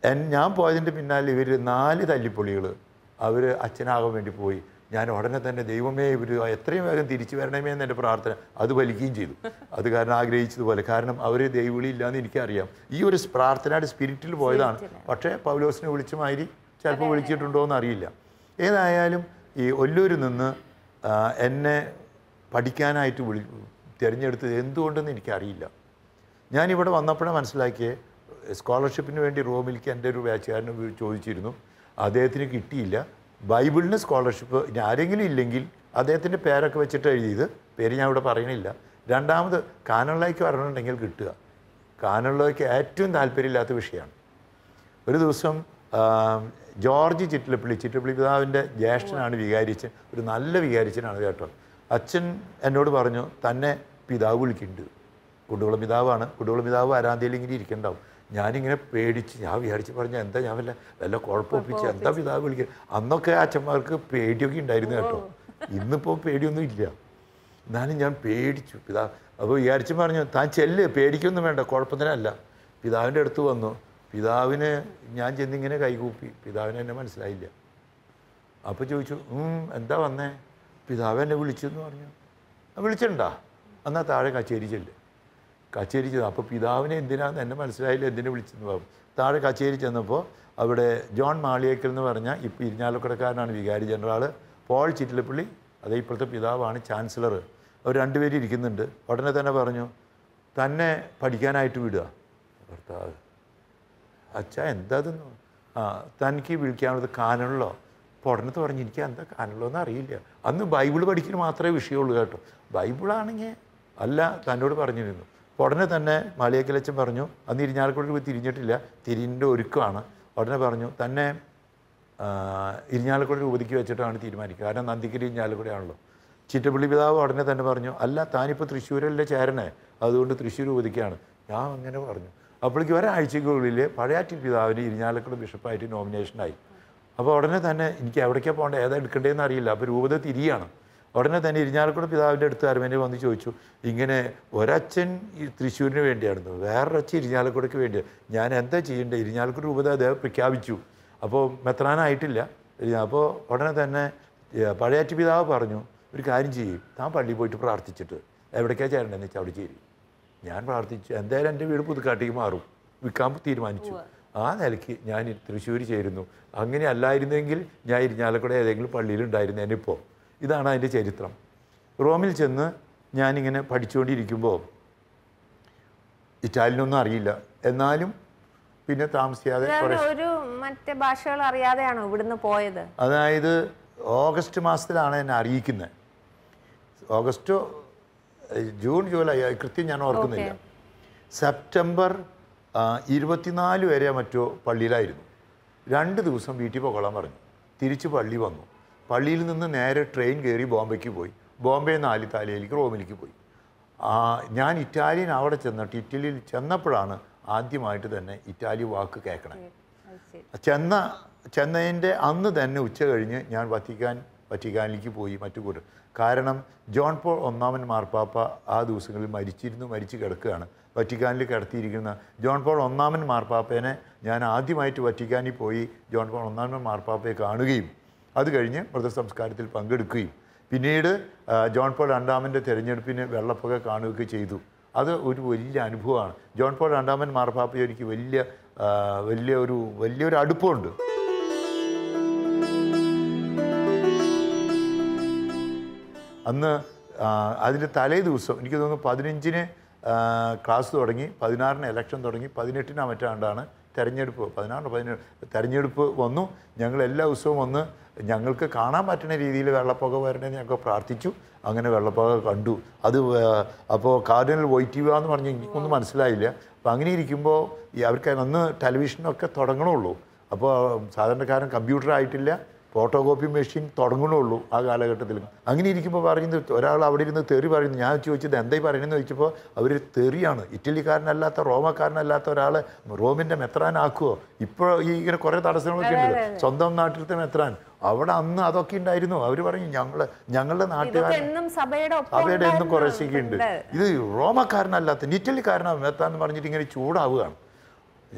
എൻ ഞാൻ പോയതിന്റെ പിന്നാലെ ഇവർ നാല് തല്ലിപ്പൊളികൾ അവർ അച്ഛനാകാൻ വേണ്ടി പോയി. ഞാൻ ഉടനെ തന്നെ ദൈവമേ ഇവർ എത്രയും വേഗം തിരിച്ചു വരണമേ എന്ന് എന്റെ പ്രാർത്ഥന അത് വലിക്കുകയും ചെയ്തു. അത് കാരണം ആഗ്രഹിച്ചതുപോലെ. കാരണം അവർ ദൈവവിളി ഇല്ലയെന്ന് എനിക്കറിയാം. ഈ ഒരു പ്രാർത്ഥനയുടെ സ്പിരിറ്റിൽ പോയതാണ്. പക്ഷേ പൗലോസിനെ വിളിച്ച മാതിരി ചിലപ്പോൾ വിളിച്ചിട്ടുണ്ടോ എന്നറിയില്ല ഏതായാലും ഈ ഒല്ലൂരിൽ നിന്ന് എന്നെ പഠിക്കാനായിട്ട് വിളി തിരഞ്ഞെടുത്തത് എന്തുകൊണ്ടെന്ന് എനിക്കറിയില്ല. ഞാനിവിടെ വന്നപ്പോഴേ മനസ്സിലാക്കിയേ സ്കോളർഷിപ്പിന് വേണ്ടി റോമിലേക്ക് എന്റെ ഒരു ബാച്ചുകാരന് ചോദിച്ചിരുന്നു. അദ്ദേഹത്തിന് കിട്ടിയില്ല. ബൈബിളിന് സ്കോളർഷിപ്പ് ആരെങ്കിലും ഇല്ലെങ്കിൽ അദ്ദേഹത്തിന്റെ പേരൊക്കെ വെച്ചിട്ട് എഴുതിയത് പേര് ഞാൻ ഇവിടെ പറയണില്ല രണ്ടാമത് കാനളിലേക്ക് വരണമെന്നുണ്ടെങ്കിൽ കിട്ടുക. കാനളിലേക്ക് ഏറ്റവും താല്പര്യമില്ലാത്ത വിഷയമാണ്. ഒരു ദിവസം ജോർജ് ചിറ്റിലപ്പള്ളി ചിറ്റിലപ്പള്ളി പിതാവിന്റെ ജ്യേഷ്ഠനാണ് വികാരിച്ചൻ ഒരു നല്ല വികാരിച്ചനാണ് കേട്ടോ. അച്ഛൻ എന്നോട് പറഞ്ഞു തന്നെ പിതാവ് വിളിക്കുന്നുണ്ട്. കുടുകുളം പിതാവാണ്. കുടുകുളം പിതാവ് ആരാന്തിയിൽ ഇങ്ങനെ ഇരിക്കണ്ടാവും. ഞാനിങ്ങനെ പേടിച്ച് ഞാൻ വിചാരിച്ച് പറഞ്ഞാൽ എന്താ ഞാൻ വല്ല വല്ല കുഴപ്പമൊപ്പിച്ച് എന്താ പിതാവ് വിളിക്കുക അന്നൊക്കെ അച്ഛന്മാർക്ക് പേടിയൊക്കെ ഉണ്ടായിരുന്നു കേട്ടോ. ഇന്നിപ്പോൾ പേടിയൊന്നും ഇല്ല. എന്നാലും ഞാൻ പേടിച്ചു. പിതാവ് അപ്പോൾ വിചാരിച്ച് പറഞ്ഞു താൻ ചെല്ല് പേടിക്കൊന്നും വേണ്ട കുഴപ്പത്തിനല്ല. പിതാവിന്റെ അടുത്ത് വന്നു. പിതാവിന് ഞാൻ ചെന്നിങ്ങനെ കൈകൂപ്പി. പിതാവിന് എന്നെ മനസ്സിലായില്ല. അപ്പോൾ ചോദിച്ചു എന്താ വന്നേ? പിതാവ് എന്നെ വിളിച്ചെന്ന് പറഞ്ഞു. "ആ, വിളിച്ചിട്ടുണ്ടാ? എന്നാൽ താഴെ കച്ചേരി ചെല്ല്. കച്ചേരി അപ്പോൾ പിതാവിനെ എന്തിനാന്ന് എന്നെ മനസ്സിലായില്ല എന്തിനെ വിളിച്ചെന്ന് പറഞ്ഞു താഴെ കച്ചേരി ചെന്നപ്പോൾ അവിടെ ജോൺ മാളിയേക്കൽ എന്ന് പറഞ്ഞാൽ ഇപ്പോൾ ഇരിഞ്ഞാലക്കുടക്കാരനാണ് വികാരി ജനറാൾ പോൾ ചിറ്റിലപ്പള്ളി അതേ ഇപ്പോഴത്തെ പിതാവാണ് ചാൻസലർ. അവർ രണ്ടുപേരും ഇരിക്കുന്നുണ്ട്. ഉടനെ തന്നെ പറഞ്ഞു തന്നെ പഠിക്കാനായിട്ട് വിടുക. ഭർത്താവ് അച്ഛ എന്താ ആ തനിക്ക് വിളിക്കാനുള്ളത് കാനണല്ലോ അപ്പോൾ പറഞ്ഞ് എനിക്ക് എന്താ കാനണല്ലോ അറിയില്ല. അന്ന് ബൈബിൾ പഠിക്കൽ മാത്രമേ വിഷയമുള്ളൂ കേട്ടോ. ബൈബിളാണെങ്കിൽ അല്ല തന്നോട് പറഞ്ഞിരുന്നു. ഉടനെ തന്നെ മാളിയക്കലച്ചൻ പറഞ്ഞു അന്ന് ഇരിഞ്ഞാലക്കുടയിൽ പോയി തിരിഞ്ഞിട്ടില്ല തിരിഞ്ഞിന്റെ ഒരുക്കമാണ് ഉടനെ പറഞ്ഞു തന്നെ ഇരിഞ്ഞാലക്കുട രൂപതയ്ക്ക് വെച്ചിട്ടാണ് തീരുമാനിക്കുക. കാരണം നന്ദിക്കരി ഇരിഞ്ഞാലക്കുടയാണല്ലോ. ചിറ്റപ്പള്ളി പിതാവ് ഉടനെ തന്നെ പറഞ്ഞു അല്ല താനിപ്പോൾ തൃശ്ശൂരല്ലേ ചേരണേ? അതുകൊണ്ട് തൃശ്ശൂർ രൂപതയ്ക്കാണ്. ഞാൻ അങ്ങനെ പറഞ്ഞു. അപ്പോഴേക്ക് ഒരാഴ്ചക്കുള്ളിൽ പഴയാറ്റിൽ പിതാവിന് ഇരിഞ്ഞാലക്കുട ബിഷപ്പായിട്ട് നോമിനേഷനായി. അപ്പോൾ ഉടനെ തന്നെ എനിക്ക് എവിടേക്കാണ് പോകേണ്ടത് ഏതാ എടുക്കേണ്ടതെന്ന് അറിയില്ല. അപ്പോൾ രൂപത തിരിയാണ്. ഉടനെ തന്നെ ഇരിഞ്ഞാലക്കുട പിതാവിന്റെ അടുത്ത് അരമനെ വന്ന് ചോദിച്ചു ഇങ്ങനെ ഒരച്ഛൻ ഈ തൃശ്ശൂരിന് വേണ്ടിയായിരുന്നു. വേറൊരച്ഛൻ ഇരിഞ്ഞാലക്കുടയ്ക്ക് വേണ്ടിയാണ് ഞാൻ എന്താ ചെയ്യേണ്ടത് ഇരിഞ്ഞാലക്കുട രൂപത അദ്ദേഹം പ്രഖ്യാപിച്ചു. അപ്പോൾ മെത്രാനായിട്ടില്ല. അപ്പോൾ ഉടനെ തന്നെ പഴയാറ്റ് പിതാവ് പറഞ്ഞു ഒരു കാര്യം ചെയ്യും. താൻ പള്ളിയിൽ പോയിട്ട് പ്രാർത്ഥിച്ചിട്ട്. എവിടേക്കാണ് ചേരേണ്ടതെന്ന് വെച്ചാൽ അവിടെ ചേരും. ഞാൻ പ്രാർത്ഥിച്ചു. എന്തായാലും എന്റെ വീട് പുതുക്കാട്ടേക്ക് മാറും. വിൽക്കാൻ തീരുമാനിച്ചു. ആ നിലയ്ക്ക് ഞാൻ തൃശ്ശൂർ ചേരുന്നു. അങ്ങനെ അല്ലായിരുന്നെങ്കിൽ ഞാൻ ഇരിഞ്ഞാലക്കുട ഏതെങ്കിലും പള്ളിയിൽ ഉണ്ടായിരുന്നേനിപ്പോൾ ഇതാണ് അതിന്റെ ചരിത്രം. റോമിൽ ചെന്ന് ഞാനിങ്ങനെ പഠിച്ചുകൊണ്ടിരിക്കുമ്പോൾ ഇറ്റാലിയനൊന്നും അറിയില്ല. എന്നാലും പിന്നെ താമസിയാതെ ഒരു മറ്റേ ഭാഷകൾ അറിയാതെയാണോ ഇവിടുന്ന് പോയത്? അതായത് ഓഗസ്റ്റ് മാസത്തിലാണ് എന്നെ അറിയിക്കുന്നത് ഓഗസ്റ്റോ ജൂൺ ജൂലൈ കൃത്യം ഞാൻ ഓർക്കുന്നില്ല. സെപ്റ്റംബർ ഇരുപത്തിനാല് വരെ മറ്റോ പള്ളിയിലായിരുന്നു. രണ്ട് ദിവസം വീട്ടിൽ പോകോളാൻ പറഞ്ഞു. തിരിച്ച് പള്ളി വന്നു. പള്ളിയിൽ നിന്ന് നേരെ ട്രെയിൻ കയറി ബോംബെക്ക് പോയി. ബോംബെ നിന്ന് ആലിത്താലയിലേക്ക് റോമിലേക്ക് പോയി. ഞാൻ ഇറ്റാലിയൻ അവിടെ ചെന്നിട്ട് ഇറ്റലിയിൽ ചെന്നപ്പോഴാണ് ആദ്യമായിട്ട് തന്നെ ഇറ്റാലി വാക്ക് കേൾക്കണേ. ചെന്ന ചെന്നതിന്റെ അന്ന് തന്നെ ഉച്ച കഴിഞ്ഞ് ഞാൻ വത്തിക്കാൻ വറ്റിക്കാനിലേക്ക് പോയി മറ്റു കൂട്ടർ. കാരണം ജോൺ പോൾ ഒന്നാമൻ മാർപ്പാപ്പ ആ ദിവസങ്ങളിൽ മരിച്ചിരുന്നു മരിച്ചു കിടക്കുകയാണ്. വറ്റിക്കാനിൽ കിടത്തിയിരിക്കുന്ന ജോൺ പോൾ ഒന്നാമൻ മാർപ്പാപ്പേനെ ഞാൻ ആദ്യമായിട്ട് വറ്റിക്കാനിൽ പോയി ജോൺ പോൾ ഒന്നാമൻ മാർപ്പാപ്പയെ കാണുകയും അത് കഴിഞ്ഞ് മൃതസംസ്കാരത്തിൽ പങ്കെടുക്കുകയും. പിന്നീട് ജോൺ പോൾ രണ്ടാമന്റെ തിരഞ്ഞെടുപ്പിന് വെള്ളപ്പൊക്കെ കാണുകയൊക്കെ ചെയ്തു. അത് ഒരു വലിയ അനുഭവമാണ്. ജോൺ പോൾ രണ്ടാമൻ മാർപ്പാപ്പയെ എനിക്ക് വലിയ വലിയ ഒരു വലിയൊരു അടുപ്പമുണ്ട്. അന്ന് അതിന്റെ തലേ ദിവസം എനിക്ക് തോന്നുന്നു പതിനഞ്ചിന് ക്ലാസ് തുടങ്ങി പതിനാറിന് ഇലക്ഷൻ തുടങ്ങി പതിനെട്ടിന് മറ്റാണ്ടാണ് തെരഞ്ഞെടുപ്പ് പതിനാറിന് പതിനേഴ് തെരഞ്ഞെടുപ്പ് വന്നു. ഞങ്ങൾ എല്ലാ ദിവസവും വന്ന് ഞങ്ങൾക്ക് കാണാൻ പറ്റുന്ന രീതിയിൽ വെള്ളപ്പൊക്കം വരണേ ഞങ്ങൾക്ക് പ്രാർത്ഥിച്ചു. അങ്ങനെ വെള്ളപ്പൊക്കം കണ്ടു. അത് അപ്പോൾ കാർഡിനൽ വൈറ്റിവ എന്ന് പറഞ്ഞ് എനിക്കൊന്നും മനസ്സിലായില്ല. അപ്പോൾ അങ്ങനെ ഇരിക്കുമ്പോൾ അവർക്ക് അന്ന് ടെലിവിഷനൊക്കെ തുടങ്ങണുള്ളൂ. അപ്പോൾ സാധാരണക്കാരൻ കമ്പ്യൂട്ടർ ആയിട്ടില്ല. ഫോട്ടോ കോപ്പി മെഷീൻ തുടങ്ങണുള്ളൂ ആ കാലഘട്ടത്തിൽ. അങ്ങനെ ഇരിക്കുമ്പോൾ പറയുന്നത് ഒരാൾ അവിടെ ഇരുന്ന് തെറി പറയുന്നു. ഞാൻ ചോദിച്ചത് എന്തായി പറയുന്നത് ചോദിച്ചപ്പോൾ അവർ തെറിയാണ്. ഇറ്റലിക്കാരനല്ലാത്ത റോമക്കാരനല്ലാത്ത ഒരാൾ റോമിന്റെ മെത്രാനാക്കുമോ ഇപ്പോൾ ഈ ഇങ്ങനെ കുറേ തടസ്സങ്ങളൊക്കെ ഉണ്ട് സ്വന്തം നാട്ടിലത്തെ മെത്രാൻ. അവിടെ അന്ന് അതൊക്കെ ഉണ്ടായിരുന്നു. അവർ പറഞ്ഞു ഞങ്ങൾ ഞങ്ങളുടെ നാട്ടുകാർ സഭയുടെ എന്നും കുറേശ്ശേക്കുണ്ട് കുറേശ്ശൊക്കെ ഉണ്ട്. ഇത് റോമക്കാരനല്ലാത്ത ഇറ്റലിക്കാരനാണ് എന്ന് പറഞ്ഞിട്ട് ഇങ്ങനെ ചൂടാവുകയാണ്.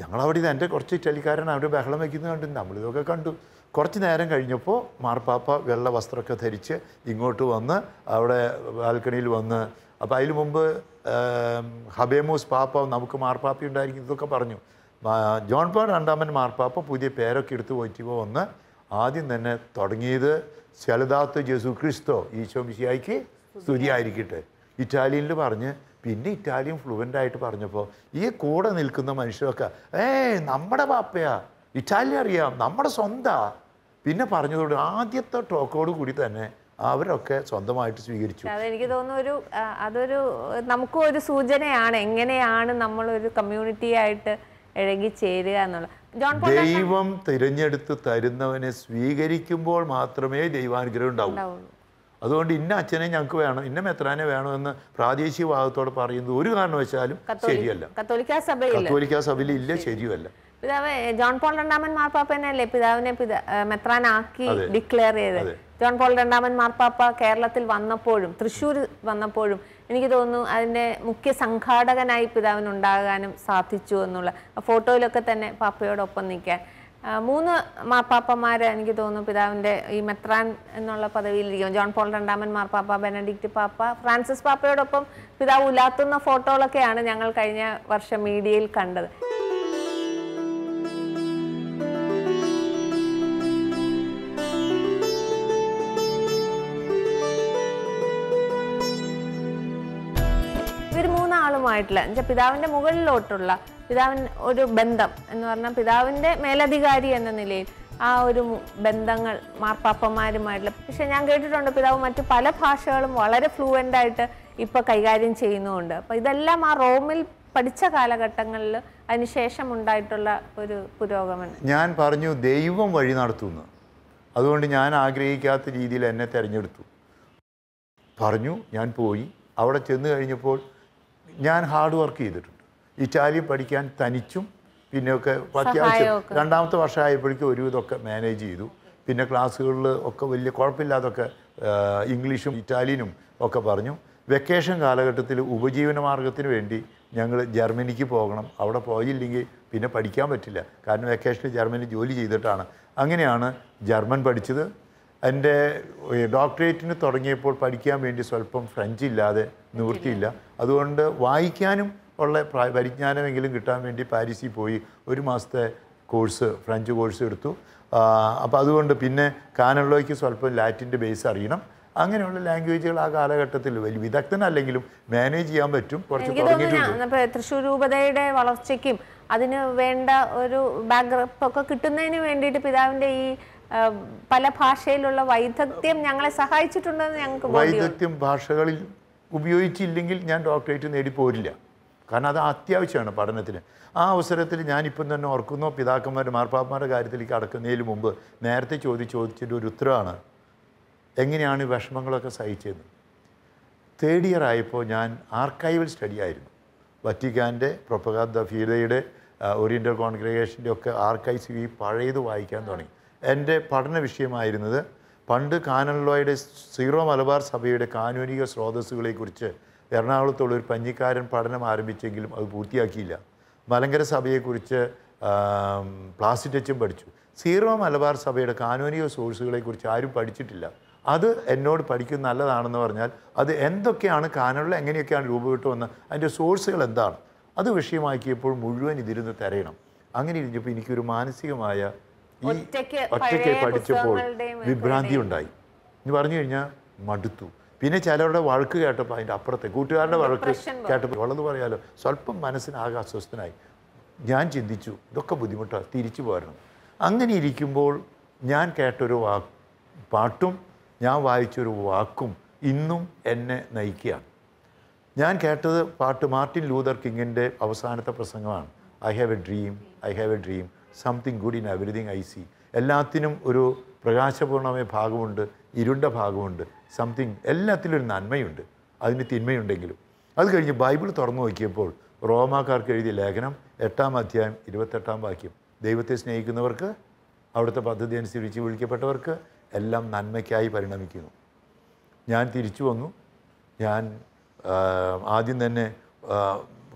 ഞങ്ങളവിടെ എന്റെ കുറച്ച് ഇറ്റലിക്കാരൻ അവർ ബഹളം വയ്ക്കുന്നത് കണ്ടു നമ്മളിതൊക്കെ കണ്ടു. കുറച്ച് നേരം കഴിഞ്ഞപ്പോൾ മാർപ്പാപ്പ വെള്ള വസ്ത്രമൊക്കെ ധരിച്ച് ഇങ്ങോട്ട് വന്ന് അവിടെ ബാൽക്കണിയിൽ വന്ന് അപ്പോൾ അതിന് മുമ്പ് ഹബേമൂസ് പാപ്പ നമുക്ക് മാർപ്പാപ്പ ഉണ്ടായിരിക്കും ഇതൊക്കെ പറഞ്ഞു. ജോൺ പോൾ രണ്ടാമൻ മാർപ്പാപ്പ പുതിയ പേരൊക്കെ എടുത്തു പോയിട്ടിപ്പോൾ വന്ന് ആദ്യം തന്നെ തുടങ്ങിയത് ശലദാത്ത് ജസു ക്രിസ്തോ ഈശോ മിശിയായിക്ക് സ്തുതിയായിരിക്കട്ടെ. ഇറ്റാലിയനിൽ പറഞ്ഞ് പിന്നെ ഇറ്റാലിയൻ ഫ്ലുവന്റ് ആയിട്ട് പറഞ്ഞപ്പോൾ ഈ കൂടെ നിൽക്കുന്ന മനുഷ്യരൊക്കെ ഏയ് നമ്മുടെ പാപ്പയാ ഇറ്റാലിയൻ അറിയാം നമ്മുടെ സ്വന്താ. പിന്നെ പറഞ്ഞതോട് ആദ്യത്തെ ടോക്കോട് കൂടി തന്നെ അവരൊക്കെ സ്വന്തമായിട്ട് സ്വീകരിച്ചു. അതെനിക്ക് തോന്നുന്നു ഒരു അതൊരു നമുക്കും ഒരു സൂചനയാണ് എങ്ങനെയാണ് നമ്മൾ ഒരു കമ്മ്യൂണിറ്റി ആയിട്ട് ഇഴകി ചേരുക എന്നുള്ളത്. ദൈവം തിരഞ്ഞെടുത്ത് തരുന്നവനെ സ്വീകരിക്കുമ്പോൾ മാത്രമേ ദൈവാനുഗ്രഹം ഉണ്ടാവൂ. ഉണ്ടാവുള്ളൂ. അതുകൊണ്ട് ഇന്ന അച്ഛനെ ഞങ്ങൾക്ക് വേണം ഇന്ന മെത്രാനെ വേണമെന്ന് പ്രാദേശിക ഭാഗത്തോട് പറയുന്നത് ഒരു കാരണവശാലും ശരിയല്ല. കത്തോലിക്ക സഭയിൽ കത്തോലിക്ക സഭയിൽ ഇല്ല ശരിയല്ല പിതാവ് ജോൺ പോൾ രണ്ടാമൻ മാർപ്പാപ്പനല്ലേ പിതാവിനെ മെത്രാനാക്കി. ഡിക്ലെയർ ചെയ്തത്. ജോൺ പോൾ രണ്ടാമൻ മാർപ്പാപ്പ കേരളത്തിൽ വന്നപ്പോഴും തൃശ്ശൂർ വന്നപ്പോഴും എനിക്ക് തോന്നുന്നു അതിന്റെ മുഖ്യ സംഘാടകനായി പിതാവിന് ഉണ്ടാകാനും സാധിച്ചു എന്നുള്ള ഫോട്ടോയിലൊക്കെ തന്നെ പാപ്പയോടൊപ്പം നിൽക്കാൻ മൂന്ന് മാർപ്പാപ്പന്മാർ എനിക്ക് തോന്നുന്നു പിതാവിന്റെ ഈ മെത്രാൻ എന്നുള്ള പദവിയിലിരിക്കും. ജോൺ പോൾ രണ്ടാമൻ മാർപ്പാപ്പ ബെനഡിക്റ്റ് പാപ്പ ഫ്രാൻസിസ് പാപ്പയോടൊപ്പം പിതാവ് ഉലാത്തുന്ന ഫോട്ടോകളൊക്കെയാണ് ഞങ്ങൾ കഴിഞ്ഞ വർഷം മീഡിയയിൽ കണ്ടത്. ഇവർ മൂന്നാളുമായിട്ടുള്ള പിതാവിന്റെ മുകളിലോട്ടുള്ള പിതാവിൻ ഒരു ബന്ധം എന്ന് പറഞ്ഞാൽ പിതാവിന്റെ മേലധികാരി എന്ന നിലയിൽ ആ ഒരു ബന്ധങ്ങൾ മാർപ്പാപ്പന്മാരുമായിട്ടുള്ള പക്ഷെ ഞാൻ കേട്ടിട്ടുണ്ട് പിതാവ് മറ്റു പല ഭാഷകളും വളരെ ഫ്ലുവന്റ് ആയിട്ട് ഇപ്പോൾ കൈകാര്യം ചെയ്യുന്നുമുണ്ട്. അപ്പോൾ ഇതെല്ലാം ആ റോമിൽ പഠിച്ച കാലഘട്ടങ്ങളിൽ അതിനുശേഷം ഉണ്ടായിട്ടുള്ള ഒരു പുരോഗമനം. ഞാൻ പറഞ്ഞു ദൈവം വഴി നടത്തുന്നു. അതുകൊണ്ട് ഞാൻ ആഗ്രഹിക്കാത്ത രീതിയിൽ എന്നെ തിരഞ്ഞെടുത്തു. പറഞ്ഞു ഞാൻ പോയി. അവിടെ ചെന്ന് കഴിഞ്ഞപ്പോൾ ഞാൻ ഹാർഡ് വർക്ക് ചെയ്തിട്ടുണ്ട്. ഇറ്റാലിയൻ പഠിക്കാൻ തനിച്ചും പിന്നെയൊക്കെ അത്യാവശ്യം. രണ്ടാമത്തെ വർഷമായപ്പോഴേക്കും ഒരു ഇതൊക്കെ മാനേജ് ചെയ്തു. പിന്നെ ക്ലാസ്സുകളിൽ ഒക്കെ വലിയ കുഴപ്പമില്ലാതൊക്കെ ഇംഗ്ലീഷും ഇറ്റാലിയനും ഒക്കെ പറഞ്ഞു. വെക്കേഷൻ കാലഘട്ടത്തിൽ ഉപജീവന മാർഗത്തിന് വേണ്ടി ഞങ്ങൾ ജർമ്മനിക്ക് പോകണം. അവിടെ പോയില്ലെങ്കിൽ പിന്നെ പഠിക്കാൻ പറ്റില്ല. കാരണം വെക്കേഷനിൽ ജർമ്മനി ജോലി ചെയ്തിട്ടാണ്. അങ്ങനെയാണ് ജർമ്മൻ പഠിച്ചത്. എന്റെ ഡോക്ടറേറ്റിന് തുടങ്ങിയപ്പോൾ പഠിക്കാൻ വേണ്ടി സ്വല്പം ഫ്രഞ്ച് ഇല്ലാതെ നിവൃത്തിയില്ല. അതുകൊണ്ട് വായിക്കാനും ഉള്ള പ്രായ പരിജ്ഞാനമെങ്കിലും കിട്ടാൻ വേണ്ടി പാരീസിൽ പോയി ഒരു മാസത്തെ കോഴ്സ് ഫ്രഞ്ച് കോഴ്സ് എടുത്തു. അപ്പോൾ അതുകൊണ്ട് പിന്നെ കാനുള്ളവയ്ക്ക് സ്വല്പം ലാറ്റിന്റെ ബേസ് അറിയണം. അങ്ങനെയുള്ള ലാംഗ്വേജുകൾ ആ കാലഘട്ടത്തിൽ വലിയ വിദഗ്ധനല്ലെങ്കിലും മാനേജ് ചെയ്യാൻ പറ്റും. കുറച്ച് തൃശ്ശൂർ രൂപതയുടെ വളർച്ചയ്ക്കും അതിന് വേണ്ട ഒരു ബാക്ക്ഗ്രൗണ്ട് ഒക്കെ കിട്ടുന്നതിന് വേണ്ടിയിട്ട് പിതാവിന്റെ ഈ പല ഭാഷയിലുള്ള വൈദഗ്ധ്യം ഞങ്ങളെ സഹായിച്ചിട്ടുണ്ടെന്ന് ഞങ്ങൾക്ക് വൈദഗ്ധ്യം ഭാഷകളിൽ ഉപയോഗിച്ചില്ലെങ്കിൽ ഞാൻ ഡോക്ടറേറ്റ് നേടി പോരില്ല. കാരണം അത് അത്യാവശ്യമാണ് പഠനത്തിന്. ആ അവസരത്തിൽ ഞാനിപ്പം തന്നെ ഓർക്കുന്നു പിതാക്കന്മാരുടെ മാർപ്പാപ്പന്മാരുടെ കാര്യത്തിലേക്ക് അടക്കുന്നതിന് മുമ്പ് നേരത്തെ ചോദിച്ച് ചോദിച്ചിട്ട് ഒരു ഉത്തരവാണ്. എങ്ങനെയാണ് വിഷമങ്ങളൊക്കെ സഹിച്ചത് തേർഡ് ഇയർ ആയപ്പോൾ ഞാൻ ആർക്കൈവൽ സ്റ്റഡി ആയിരുന്നു. വറ്റിക്കാന്റെ പ്രൊപ്പഗാദ ഫീഡയുടെ ഓറിയന്റൽ കോൺഗ്രിഗേഷന്റെ ഒക്കെ ആർക്കൈവ്സ് ഈ പഴയത് വായിക്കാൻ തുടങ്ങി. എന്റെ പഠന വിഷയമായിരുന്നത് പണ്ട് കാനലോയുടെ സീറോ മലബാർ സഭയുടെ കാനൂനിക സ്രോതസ്സുകളെക്കുറിച്ച് എറണാകുളത്തുള്ള ഒരു പഞ്ഞിക്കാരൻ പഠനം ആരംഭിച്ചെങ്കിലും അത് പൂർത്തിയാക്കിയില്ല. മലങ്കര സഭയെക്കുറിച്ച് പ്ലാസ്റ്റിറ്റച്ചും പഠിച്ചു. സീറോ മലബാർ സഭയുടെ കാനോനിക സോഴ്സുകളെക്കുറിച്ച് ആരും പഠിച്ചിട്ടില്ല. അത് എന്നോട് പഠിക്കുന്ന നല്ലതാണെന്ന് പറഞ്ഞാൽ അത് എന്തൊക്കെയാണ് കാനോണിൽ എങ്ങനെയൊക്കെയാണ് രൂപപ്പെട്ടു വന്ന് അതിന്റെ സോഴ്സുകൾ എന്താണ് അത് വിഷയമാക്കിയപ്പോൾ മുഴുവൻ ഇതിരുന്ന് തിരയണം. അങ്ങനെ ഇരിഞ്ഞപ്പോൾ എനിക്കൊരു മാനസികമായ ഈ ഒറ്റയ്ക്ക് പഠിച്ചപ്പോൾ വിഭ്രാന്തി ഉണ്ടായി. എന്ന് പറഞ്ഞു കഴിഞ്ഞാൽ മടുത്തു. പിന്നെ ചിലരുടെ വഴക്ക് കേട്ടപ്പോൾ അതിന്റെ അപ്പുറത്തെ കൂട്ടുകാരുടെ വഴക്ക് കേട്ടപ്പോൾ ഉള്ളത് പറയാലോ സ്വല്പം മനസ്സിന് അസ്വസ്ഥനായി. ഞാൻ ചിന്തിച്ചു ഇതൊക്കെ ബുദ്ധിമുട്ടാണ് തിരിച്ചു പോരണം. അങ്ങനെ ഇരിക്കുമ്പോൾ ഞാൻ കേട്ടൊരു വാ പാട്ടും ഞാൻ വായിച്ചൊരു വാക്കും ഇന്നും എന്നെ നയിക്കുകയാണ്. ഞാൻ കേട്ടത് പാട്ട് മാർട്ടിൻ ലൂതർ കിങ്ങിന്റെ അവസാനത്തെ പ്രസംഗമാണ്. I have a dream I have a dream something good in everything I see എല്ലാത്തിനും ഒരു പ്രകാശപൂർണമായ ഭാഗമുണ്ട്. ഇരുണ്ട ഭാഗമുണ്ട്. സംതിങ് എല്ലാത്തിലും ഒരു നന്മയുണ്ട്. അതിന് തിന്മയുണ്ടെങ്കിലും. അത് കഴിഞ്ഞ് ബൈബിൾ തുറന്നു നോക്കിയപ്പോൾ റോമാക്കാർക്ക് എഴുതിയ ലേഖനം എട്ടാം അധ്യായം ഇരുപത്തെട്ടാം വാക്യം. ദൈവത്തെ സ്നേഹിക്കുന്നവർക്ക് അവിടുത്തെ പദ്ധതി അനുസരിച്ച് വിളിക്കപ്പെട്ടവർക്ക് എല്ലാം നന്മയ്ക്കായി പരിണമിക്കുന്നു. ഞാൻ തിരിച്ചു വന്നു. ഞാൻ ആദ്യം തന്നെ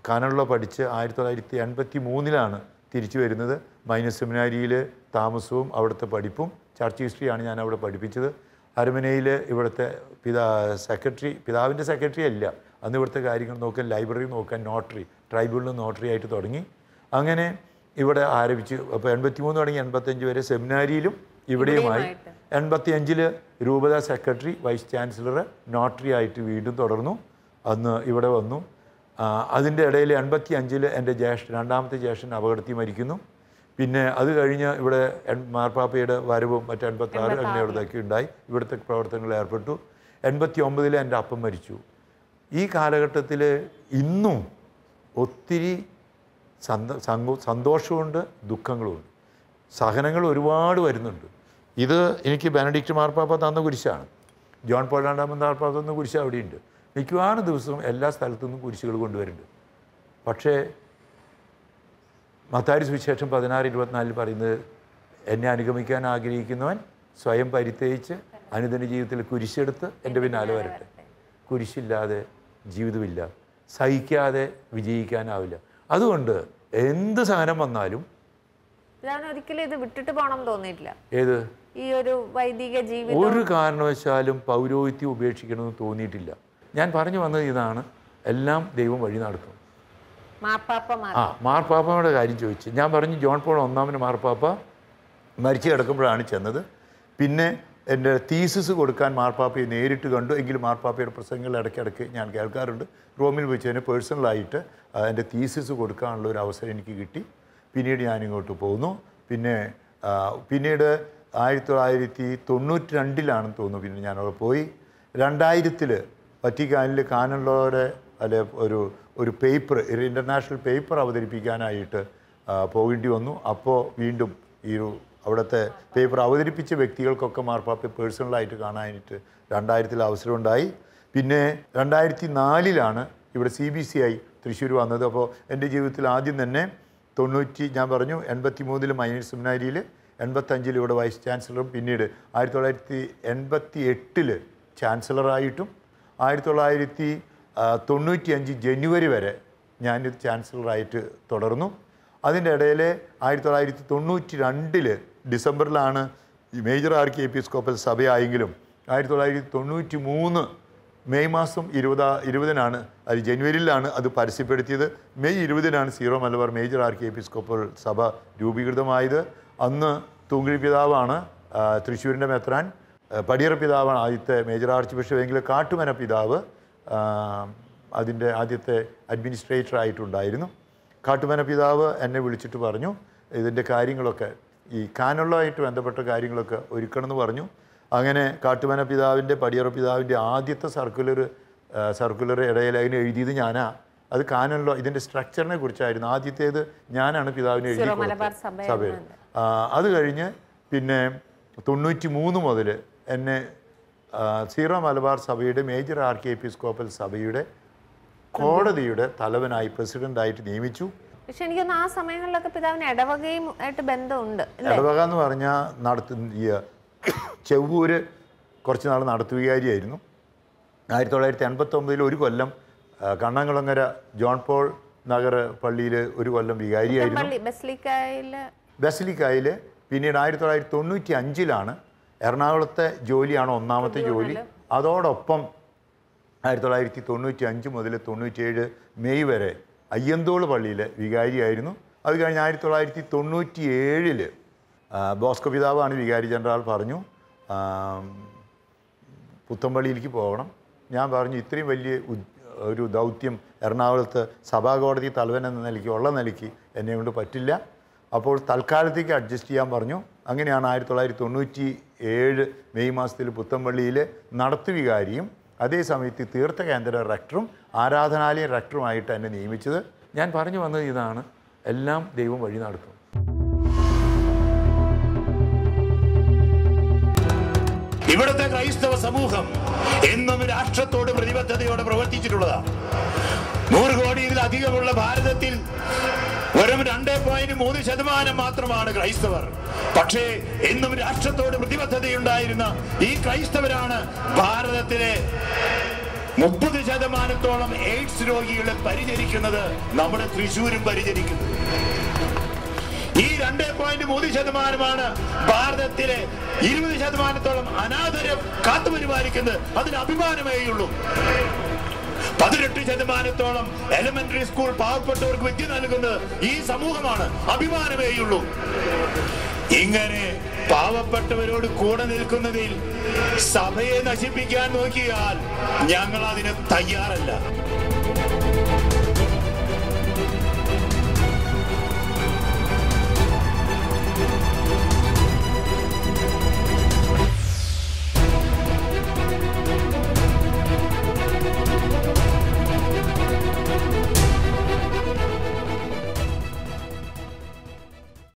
കാനഡ പഠിച്ച് ആയിരത്തി തൊള്ളായിരത്തി എൺപത്തി മൂന്നിലാണ് തിരിച്ചു വരുന്നത്. മൈനസ് സെമിനാരിയിൽ താമസവും അവിടുത്തെ പഠിപ്പും ചർച്ച് ഹിസ്റ്ററിയാണ് ഞാൻ അവിടെ പഠിപ്പിച്ചത്. അരമനയിൽ ഇവിടുത്തെ പിതാ സെക്രട്ടറി പിതാവിന്റെ സെക്രട്ടറി അല്ല. അന്ന് ഇവിടുത്തെ കാര്യങ്ങൾ നോക്കാൻ ലൈബ്രറി നോക്കാൻ നോട്ടറി ട്രൈബ്യൂണൽ നോട്ടറി ആയിട്ട് തുടങ്ങി. അങ്ങനെ ഇവിടെ ആരംഭിച്ചു അപ്പോൾ എൺപത്തി മൂന്ന് തുടങ്ങി എൺപത്തഞ്ച് വരെ സെമിനാരിയിലും ഇവിടെയുമായി എൺപത്തി അഞ്ചിൽ രൂപത സെക്രട്ടറി വൈസ് ചാൻസലർ നോട്ടറി ആയിട്ട് വീണ്ടും തുടർന്നു. അന്ന് ഇവിടെ വന്നു. അതിന്റെ ഇടയിൽ എൺപത്തി അഞ്ചിൽ എന്റെ ജ്യേഷ്ഠൻ രണ്ടാമത്തെ ജ്യേഷ്ഠൻ അപകടത്തിൽ മരിക്കുന്നു. പിന്നെ അത് കഴിഞ്ഞ് ഇവിടെ മാർപ്പാപ്പയുടെ വരവും മറ്റ് എൺപത്തി ആറ് അങ്ങനെയുള്ളതൊക്കെ ഉണ്ടായി. ഇവിടുത്തെ പ്രവർത്തനങ്ങളിൽ ഏർപ്പെട്ടു. എൺപത്തി ഒമ്പതിൽ എന്റെ അപ്പം മരിച്ചു. ഈ കാലഘട്ടത്തിൽ ഇന്നും ഒത്തിരി സന്ത സന്തോഷമുണ്ട് ദുഃഖങ്ങളുമുണ്ട്. സഹനങ്ങൾ ഒരുപാട് വരുന്നുണ്ട്. ഇത് എനിക്ക് ബെനഡിക്റ്റ് മാർപ്പാപ്പ തന്ന കുരിശാണ്. ജോൺ പോൾ രണ്ടാമൻ മാർപ്പാപ്പ തന്ന കുരിശ് അവിടെയുണ്ട്. മിക്കവാറും ദിവസവും എല്ലാ സ്ഥലത്തു നിന്നും കുരിശുകൾ കൊണ്ടുവരുന്നുണ്ട്. പക്ഷേ മത്താരി സുവിശേഷം പതിനാറ് ഇരുപത്തിനാലിൽ പറയുന്നത് എന്നെ അനുഗമിക്കാൻ ആഗ്രഹിക്കുന്നവൻ സ്വയം പരിത്യജിച്ച് അനുദിന ജീവിതത്തിൽ കുരിശെടുത്ത് എന്റെ പിന്നാലെ വരട്ടെ. കുരിശില്ലാതെ ജീവിതമില്ല. സഹിക്കാതെ വിജയിക്കാനാവില്ല. അതുകൊണ്ട് എന്ത് സഹനം വന്നാലും ഒരിക്കലും ഇത് വിട്ടിട്ട് പോകണം തോന്നിയിട്ടില്ല. ഏത്? ഈ ഒരു വൈദിക ജീവിതം. ഒരു കാരണവശാലും പൗരോഹിത്യം ഉപേക്ഷിക്കണമെന്ന് തോന്നിയിട്ടില്ല. ഞാൻ പറഞ്ഞു വന്നത് ഇതാണ് എല്ലാം ദൈവം വഴി നടത്തും. ആ മാർപ്പാപ്പയുടെ കാര്യം ചോദിച്ചു. ഞാൻ പറഞ്ഞു ജോൺ പോൾ ഒന്നാമന് മാർപ്പാപ്പ മരിച്ചു കിടക്കുമ്പോഴാണ് ചെന്നത്. പിന്നെ എന്റെ തീസിസ് കൊടുക്കാൻ മാർപ്പാപ്പയെ നേരിട്ട് കണ്ടു. എങ്കിലും മാർപ്പാപ്പയുടെ പ്രസംഗങ്ങൾ ഇടയ്ക്കിടയ്ക്ക് ഞാൻ കേൾക്കാറുണ്ട്. റോമിൽ വെച്ച് തന്നെ പേഴ്സണലായിട്ട് എന്റെ തീസിസ് കൊടുക്കാനുള്ള ഒരു അവസരം എനിക്ക് കിട്ടി. പിന്നീട് ഞാനിങ്ങോട്ട് പോകുന്നു പിന്നെ പിന്നീട് ആയിരത്തി തൊള്ളായിരത്തി തൊണ്ണൂറ്റി രണ്ടിലാണെന്ന് തോന്നുന്നു. പിന്നെ ഞാനവിടെ പോയി. രണ്ടായിരത്തിൽ വറ്റിക്കാനിൽ കാനുള്ളവരെ അല്ലെ ഒരു ഒരു പേപ്പർ ഒരു ഇന്റർനാഷണൽ പേപ്പർ അവതരിപ്പിക്കാനായിട്ട് പോകേണ്ടി വന്നു. അപ്പോൾ വീണ്ടും ഈ ഒരു അവിടുത്തെ പേപ്പർ അവതരിപ്പിച്ച വ്യക്തികൾക്കൊക്കെ മാർപ്പാപ്പയെ പേഴ്സണലായിട്ട് കാണാനായിട്ട് രണ്ടായിരത്തിൽ അവസരമുണ്ടായി. പിന്നെ രണ്ടായിരത്തി നാലിലാണ് ഇവിടെ C B C I Thrissur വന്നത്. അപ്പോൾ എന്റെ ജീവിതത്തിൽ ആദ്യം തന്നെ തൊണ്ണൂറ്റി ഞാൻ പറഞ്ഞു എൺപത്തി മൂന്നിൽ മൈനർ സെമിനാരിയിൽ എൺപത്തഞ്ചിൽ ഇവിടെ വൈസ് ചാൻസലറും പിന്നീട് ആയിരത്തി തൊള്ളായിരത്തി എൺപത്തി എട്ടിൽ ചാൻസലറായിട്ടും ആയിരത്തി തൊള്ളായിരത്തി ആ, തൊണ്ണൂറ്റി അഞ്ച് ജനുവരി വരെ ഞാൻ ചാൻസലറായിട്ട് തുടർന്നു. അതിന്റെ ഇടയിൽ ആയിരത്തി തൊള്ളായിരത്തി തൊണ്ണൂറ്റി രണ്ടിൽ ഡിസംബറിലാണ് മേജർ ആർക്കി എപ്പിസ്കോപ്പൽ സഭയായെങ്കിലും ആയിരത്തി തൊള്ളായിരത്തി തൊണ്ണൂറ്റി മൂന്ന് മെയ് മാസം ഇരുപതാ ഇരുപതിനാണ് അത് ജനുവരിയിലാണ് അത് പരസ്യപ്പെടുത്തിയത്. മെയ് ഇരുപതിനാണ് zero Malabar major archiepiscopal സഭ രൂപീകൃതമായത്. അന്ന് തൂങ്കിഴി പിതാവാണ് തൃശ്ശൂരിന്റെ മെത്രാൻ പടിയറ പിതാവാണ് ആദ്യത്തെ മേജർ ആർച്ച് ബിഷപ്പ് എങ്കിലും കാട്ടുമന പിതാവ്. അതിന്റെ ആദ്യത്തെ അഡ്മിനിസ്ട്രേറ്റർ ആയിട്ടുണ്ടായിരുന്നു. കാട്ടുമന പിതാവ് എന്നെ വിളിച്ചിട്ട് പറഞ്ഞു ഇതിന്റെ കാര്യങ്ങളൊക്കെ ഈ കാനുള്ളതായിട്ട് ബന്ധപ്പെട്ട കാര്യങ്ങളൊക്കെ ഒരുക്കണമെന്ന് പറഞ്ഞു. അങ്ങനെ കാട്ടുമന പിതാവിന്റെ പടിയറ പിതാവിന്റെ ആദ്യത്തെ സർക്കുലർ സർക്കുലർ ഇടയിൽ അതിന് എഴുതിയത് ഞാനാ. അത് കാനുള്ള ഇതിന്റെ സ്ട്രക്ചറിനെ കുറിച്ചായിരുന്നു. ആദ്യത്തേത് ഞാനാണ് പിതാവിന് എഴുതി സഭയിൽ അത് കഴിഞ്ഞ് പിന്നെ തൊണ്ണൂറ്റി മൂന്ന് മുതൽ എന്നെ സീറോ മലബാർ സഭയുടെ മേജർ ആർക്കി എപ്പിസ്കോപ്പൽ സഭയുടെ കോടതിയുടെ തലവനായി പ്രസിഡന്റായിട്ട് നിയമിച്ചു. പക്ഷെ എനിക്കൊന്ന് ആ സമയങ്ങളിലൊക്കെ പിതാവിന് ഇടവകയും ആയിട്ട് ബന്ധമുണ്ട് ഇടവക എന്ന് പറഞ്ഞാൽ നടത്തിയ ചെവ്വൂര് കുറച്ച് നാൾ നടത്തുകയായിരുന്നു ആയിരത്തി തൊള്ളായിരത്തി എൺപത്തൊമ്പതിൽ ഒരു കൊല്ലം കണ്ണംകുളങ്ങര ജോൺ പോൾ നഗർ പള്ളിയിൽ ഒരു കൊല്ലം വികാരിയായിരുന്നു. ബസലിക്കായിൽ പിന്നീട് ആയിരത്തി തൊള്ളായിരത്തി തൊണ്ണൂറ്റി അഞ്ചിലാണ് എറണാകുളത്തെ ജോലിയാണ് ഒന്നാമത്തെ ജോലി അതോടൊപ്പം ആയിരത്തി തൊള്ളായിരത്തി തൊണ്ണൂറ്റി അഞ്ച് മുതൽ തൊണ്ണൂറ്റിയേഴ് മെയ് വരെ അയ്യന്തോൾ പള്ളിയിലെ വികാരിയായിരുന്നു. അത് കഴിഞ്ഞ് ആയിരത്തി തൊള്ളായിരത്തി തൊണ്ണൂറ്റി ഏഴിൽ ബോസ്കോ പിതാവാണ് വികാരി ജനറൽ പറഞ്ഞു പുത്തമ്പള്ളിയിലേക്ക് പോകണം. ഞാൻ പറഞ്ഞു ഇത്രയും വലിയ ഒരു ദൗത്യം എറണാകുളത്ത് സഭാ കോടതി തലവൻ എന്ന നിലയ്ക്ക് ഉള്ള നിലയ്ക്ക് എന്നെ കൊണ്ട് പറ്റില്ല. അപ്പോൾ തൽക്കാലത്തേക്ക് അഡ്ജസ്റ്റ് ചെയ്യാൻ പറഞ്ഞു. അങ്ങനെയാണ് ആയിരത്തി തൊള്ളായിരത്തി തൊണ്ണൂറ്റി ഏഴ് മെയ് മാസത്തിൽ പുത്തമ്പള്ളിയിൽ നടത്തുവികാരിയും അതേ സമയത്ത് തീർത്ഥ കേന്ദ്ര റക്ടറും ആരാധനാലയ റക്ടറുമായിട്ട് എന്നെ നിയമിച്ചത്. ഞാൻ പറഞ്ഞു വന്നത് ഇതാണ്. എല്ലാം ദൈവം വഴി നടത്തും. ഇവിടുത്തെ ക്രൈസ്തവ സമൂഹം എന്നും രാഷ്ട്രത്തോട് പ്രതിബദ്ധതയോടെ പ്രവർത്തിച്ചിട്ടുള്ളതാണ്. നൂറ് കോടിയിലധികമുള്ള ഭാരതത്തിൽ വെറും രണ്ടേ പോയിന്റ് മൂന്ന് ശതമാനം മാത്രമാണ് ക്രൈസ്തവർ. പക്ഷേ എന്നും രാഷ്ട്രത്തോട് പ്രതിബദ്ധതയുണ്ടായിരുന്ന ഈ ക്രൈസ്തവരാണ് ഭാരതത്തിലെ മുപ്പത് ശതമാനത്തോളം എയ്ഡ്സ് രോഗികളെ പരിചരിക്കുന്നത് നമ്മുടെ തൃശ്ശൂരും പരിചരിക്കുന്നത് രണ്ടേ പോയിന്റ് മൂന്ന് ശതമാനമാണ് ഭാരതത്തിലെ ഇരുപത് ശതമാനത്തോളം അനാഥരം കാത്തുപരിപാലിക്കുന്നത് അതിന് അഭിമാനമേയുള്ളൂ പതിനെട്ട് ശതമാനത്തോളം എലിമെന്ററി സ്കൂൾ പാവപ്പെട്ടവർക്ക് വിദ്യ നൽകുന്നത് ഈ സമൂഹമാണ്. അഭിമാനമേയുള്ളൂ ഇങ്ങനെ പാവപ്പെട്ടവരോട് കൂടെ നിൽക്കുന്നതിൽ സഭയെ നശിപ്പിക്കാൻ നോക്കിയാൽ ഞങ്ങൾ അതിന് തയ്യാറല്ല.